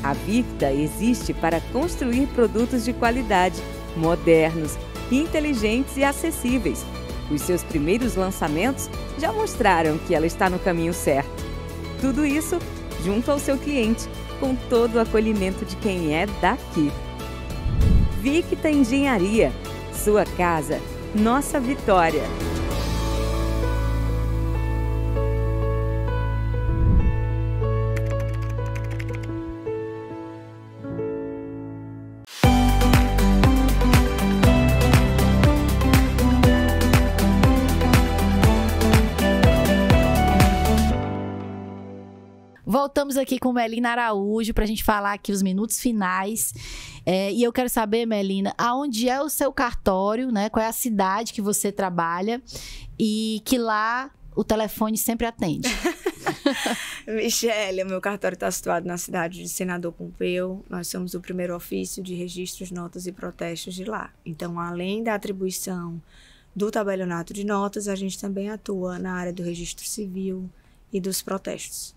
A Victa existe para construir produtos de qualidade, modernos, inteligentes e acessíveis. Os seus primeiros lançamentos já mostraram que ela está no caminho certo. Tudo isso junto ao seu cliente, com todo o acolhimento de quem é daqui. Victa Engenharia, sua casa, nossa vitória. Voltamos aqui com Melina Araújo para a gente falar aqui os minutos finais. É, e eu quero saber, Melina, aonde é o seu cartório, né? Qual é a cidade que você trabalha e que lá o telefone sempre atende. Michele, meu cartório está situado na cidade de Senador Pompeu. Nós somos o primeiro ofício de registros, notas e protestos de lá. Então, além da atribuição do tabelionato de notas, a gente também atua na área do registro civil e dos protestos.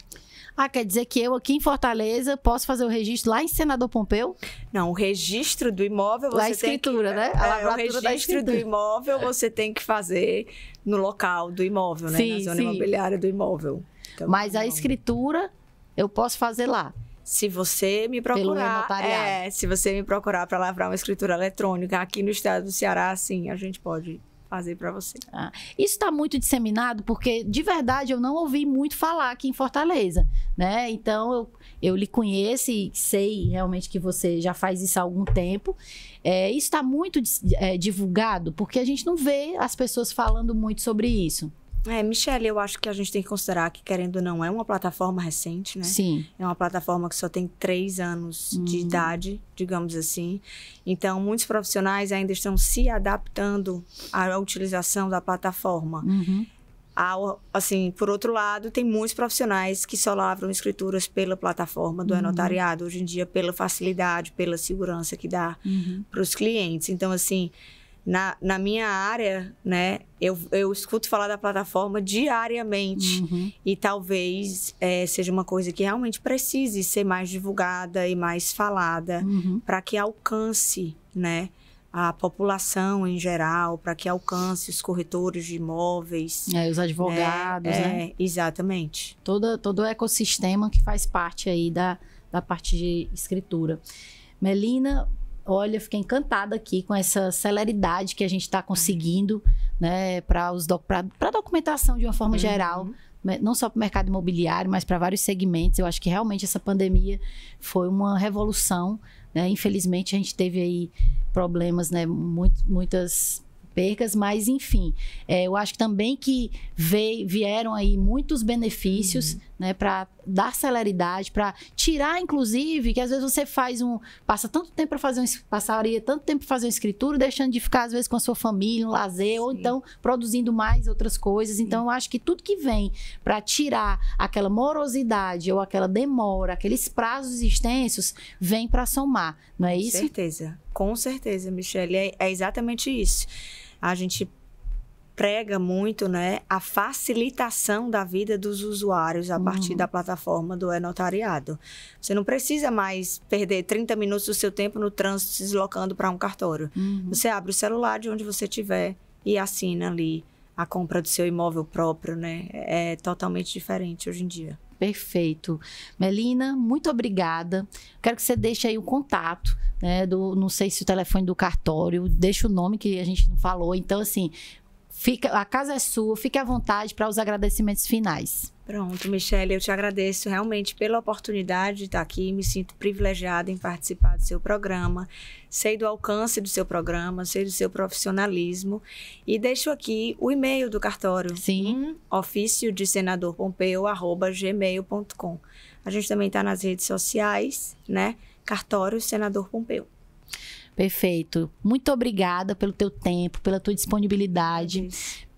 Ah, quer dizer que eu aqui em Fortaleza posso fazer o registro lá em Senador Pompeu? Não, o registro do imóvel você lá a escritura, que, né? A é, o registro do imóvel você tem que fazer no local do imóvel, né? Sim, Na zona sim. imobiliária do imóvel. Então, Mas a escritura eu posso fazer lá. Se você me procurar, é, se você me procurar para lavrar uma escritura eletrônica aqui no estado do Ceará, sim, a gente pode fazer para você. Ah, isso está muito disseminado porque, de verdade, eu não ouvi muito falar aqui em Fortaleza, né? Então, eu, eu lhe conheço e sei realmente que você já faz isso há algum tempo. É, isso está muito é, divulgado porque a gente não vê as pessoas falando muito sobre isso. É, Michelle, eu acho que a gente tem que considerar que, querendo ou não, é uma plataforma recente, né? Sim. É uma plataforma que só tem três anos uhum. de idade, digamos assim. Então, muitos profissionais ainda estão se adaptando à utilização da plataforma. Uhum. assim, por outro lado, tem muitos profissionais que só lavram escrituras pela plataforma do uhum. e-notariado, hoje em dia, pela facilidade, pela segurança que dá uhum. para os clientes. Então, assim, na, na minha área, né, eu, eu escuto falar da plataforma diariamente. Uhum. E talvez é, seja uma coisa que realmente precise ser mais divulgada e mais falada uhum. para que alcance, né? a população em geral, para que alcance os corretores de imóveis. É, os advogados, né? né? É, exatamente. Todo, todo o ecossistema que faz parte aí da, da parte de escritura. Melina, Olha, fiquei encantada aqui com essa celeridade que a gente está conseguindo, né, para a documentação de uma forma uhum. geral, né, não só para o mercado imobiliário, mas para vários segmentos. Eu acho que realmente essa pandemia foi uma revolução. Né? Infelizmente, a gente teve aí problemas, né, muito, muitas percas, mas enfim, é, eu acho também que veio, vieram aí muitos benefícios, uhum. Né, para dar celeridade, para tirar, inclusive, que às vezes você faz um, passa tanto tempo para fazer um, passaria tanto tempo para fazer uma escritura, deixando de ficar às vezes com a sua família, um lazer, Sim. ou então produzindo mais outras coisas. Sim. Então, eu acho que tudo que vem para tirar aquela morosidade ou aquela demora, aqueles prazos extensos, vem para somar, não é isso? Com certeza, com certeza, Michelle, é, é exatamente isso a gente prega muito né, a facilitação da vida dos usuários a partir uhum. da plataforma do e-notariado. Você não precisa mais perder 30 minutos do seu tempo no trânsito se deslocando para um cartório. Uhum. Você abre o celular de onde você estiver e assina ali a compra do seu imóvel próprio, né? É totalmente diferente hoje em dia. Perfeito. Melina, muito obrigada. Quero que você deixe aí o contato, né? Do, não sei se o telefone do cartório, deixa o nome que a gente não falou. Então, assim, fica, a casa é sua, fique à vontade para os agradecimentos finais. Pronto, Michelle, eu te agradeço realmente pela oportunidade de estar aqui. Me sinto privilegiada em participar do seu programa. Sei do alcance do seu programa, sei do seu profissionalismo. E deixo aqui o e-mail do cartório. Sim. Ofício de senador Pompeu, arroba gmail.com. A gente também está nas redes sociais, né? Cartório Senador Pompeu. Perfeito. Muito obrigada pelo teu tempo, pela tua disponibilidade.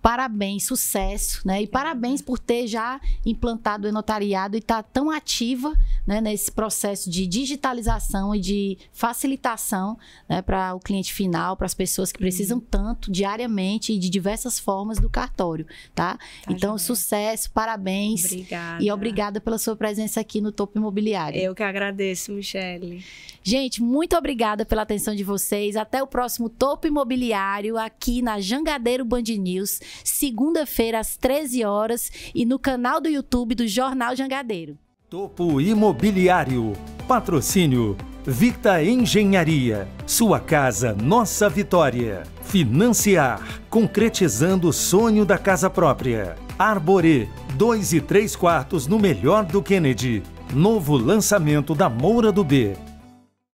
Parabéns, sucesso, né? E parabéns por ter já implantado o notariado e estar tá tão ativa né, nesse processo de digitalização e de facilitação né, para o cliente final, para as pessoas que precisam uhum. tanto diariamente e de diversas formas do cartório, tá? tá então, joia. sucesso, parabéns. Obrigada. E obrigada pela sua presença aqui no Topo Imobiliário. Eu que agradeço, Michele. Gente, muito obrigada pela atenção de vocês. Até o próximo Topo Imobiliário aqui na Jangadeiro Band News, segunda-feira às 13 horas e no canal do YouTube do Jornal Jangadeiro. Topo Imobiliário. Patrocínio. Victa Engenharia. Sua casa, nossa vitória. Financiar. Concretizando o sonho da casa própria. Arborê. 2 e 3 quartos no melhor do Kennedy. Novo lançamento da Moura do B.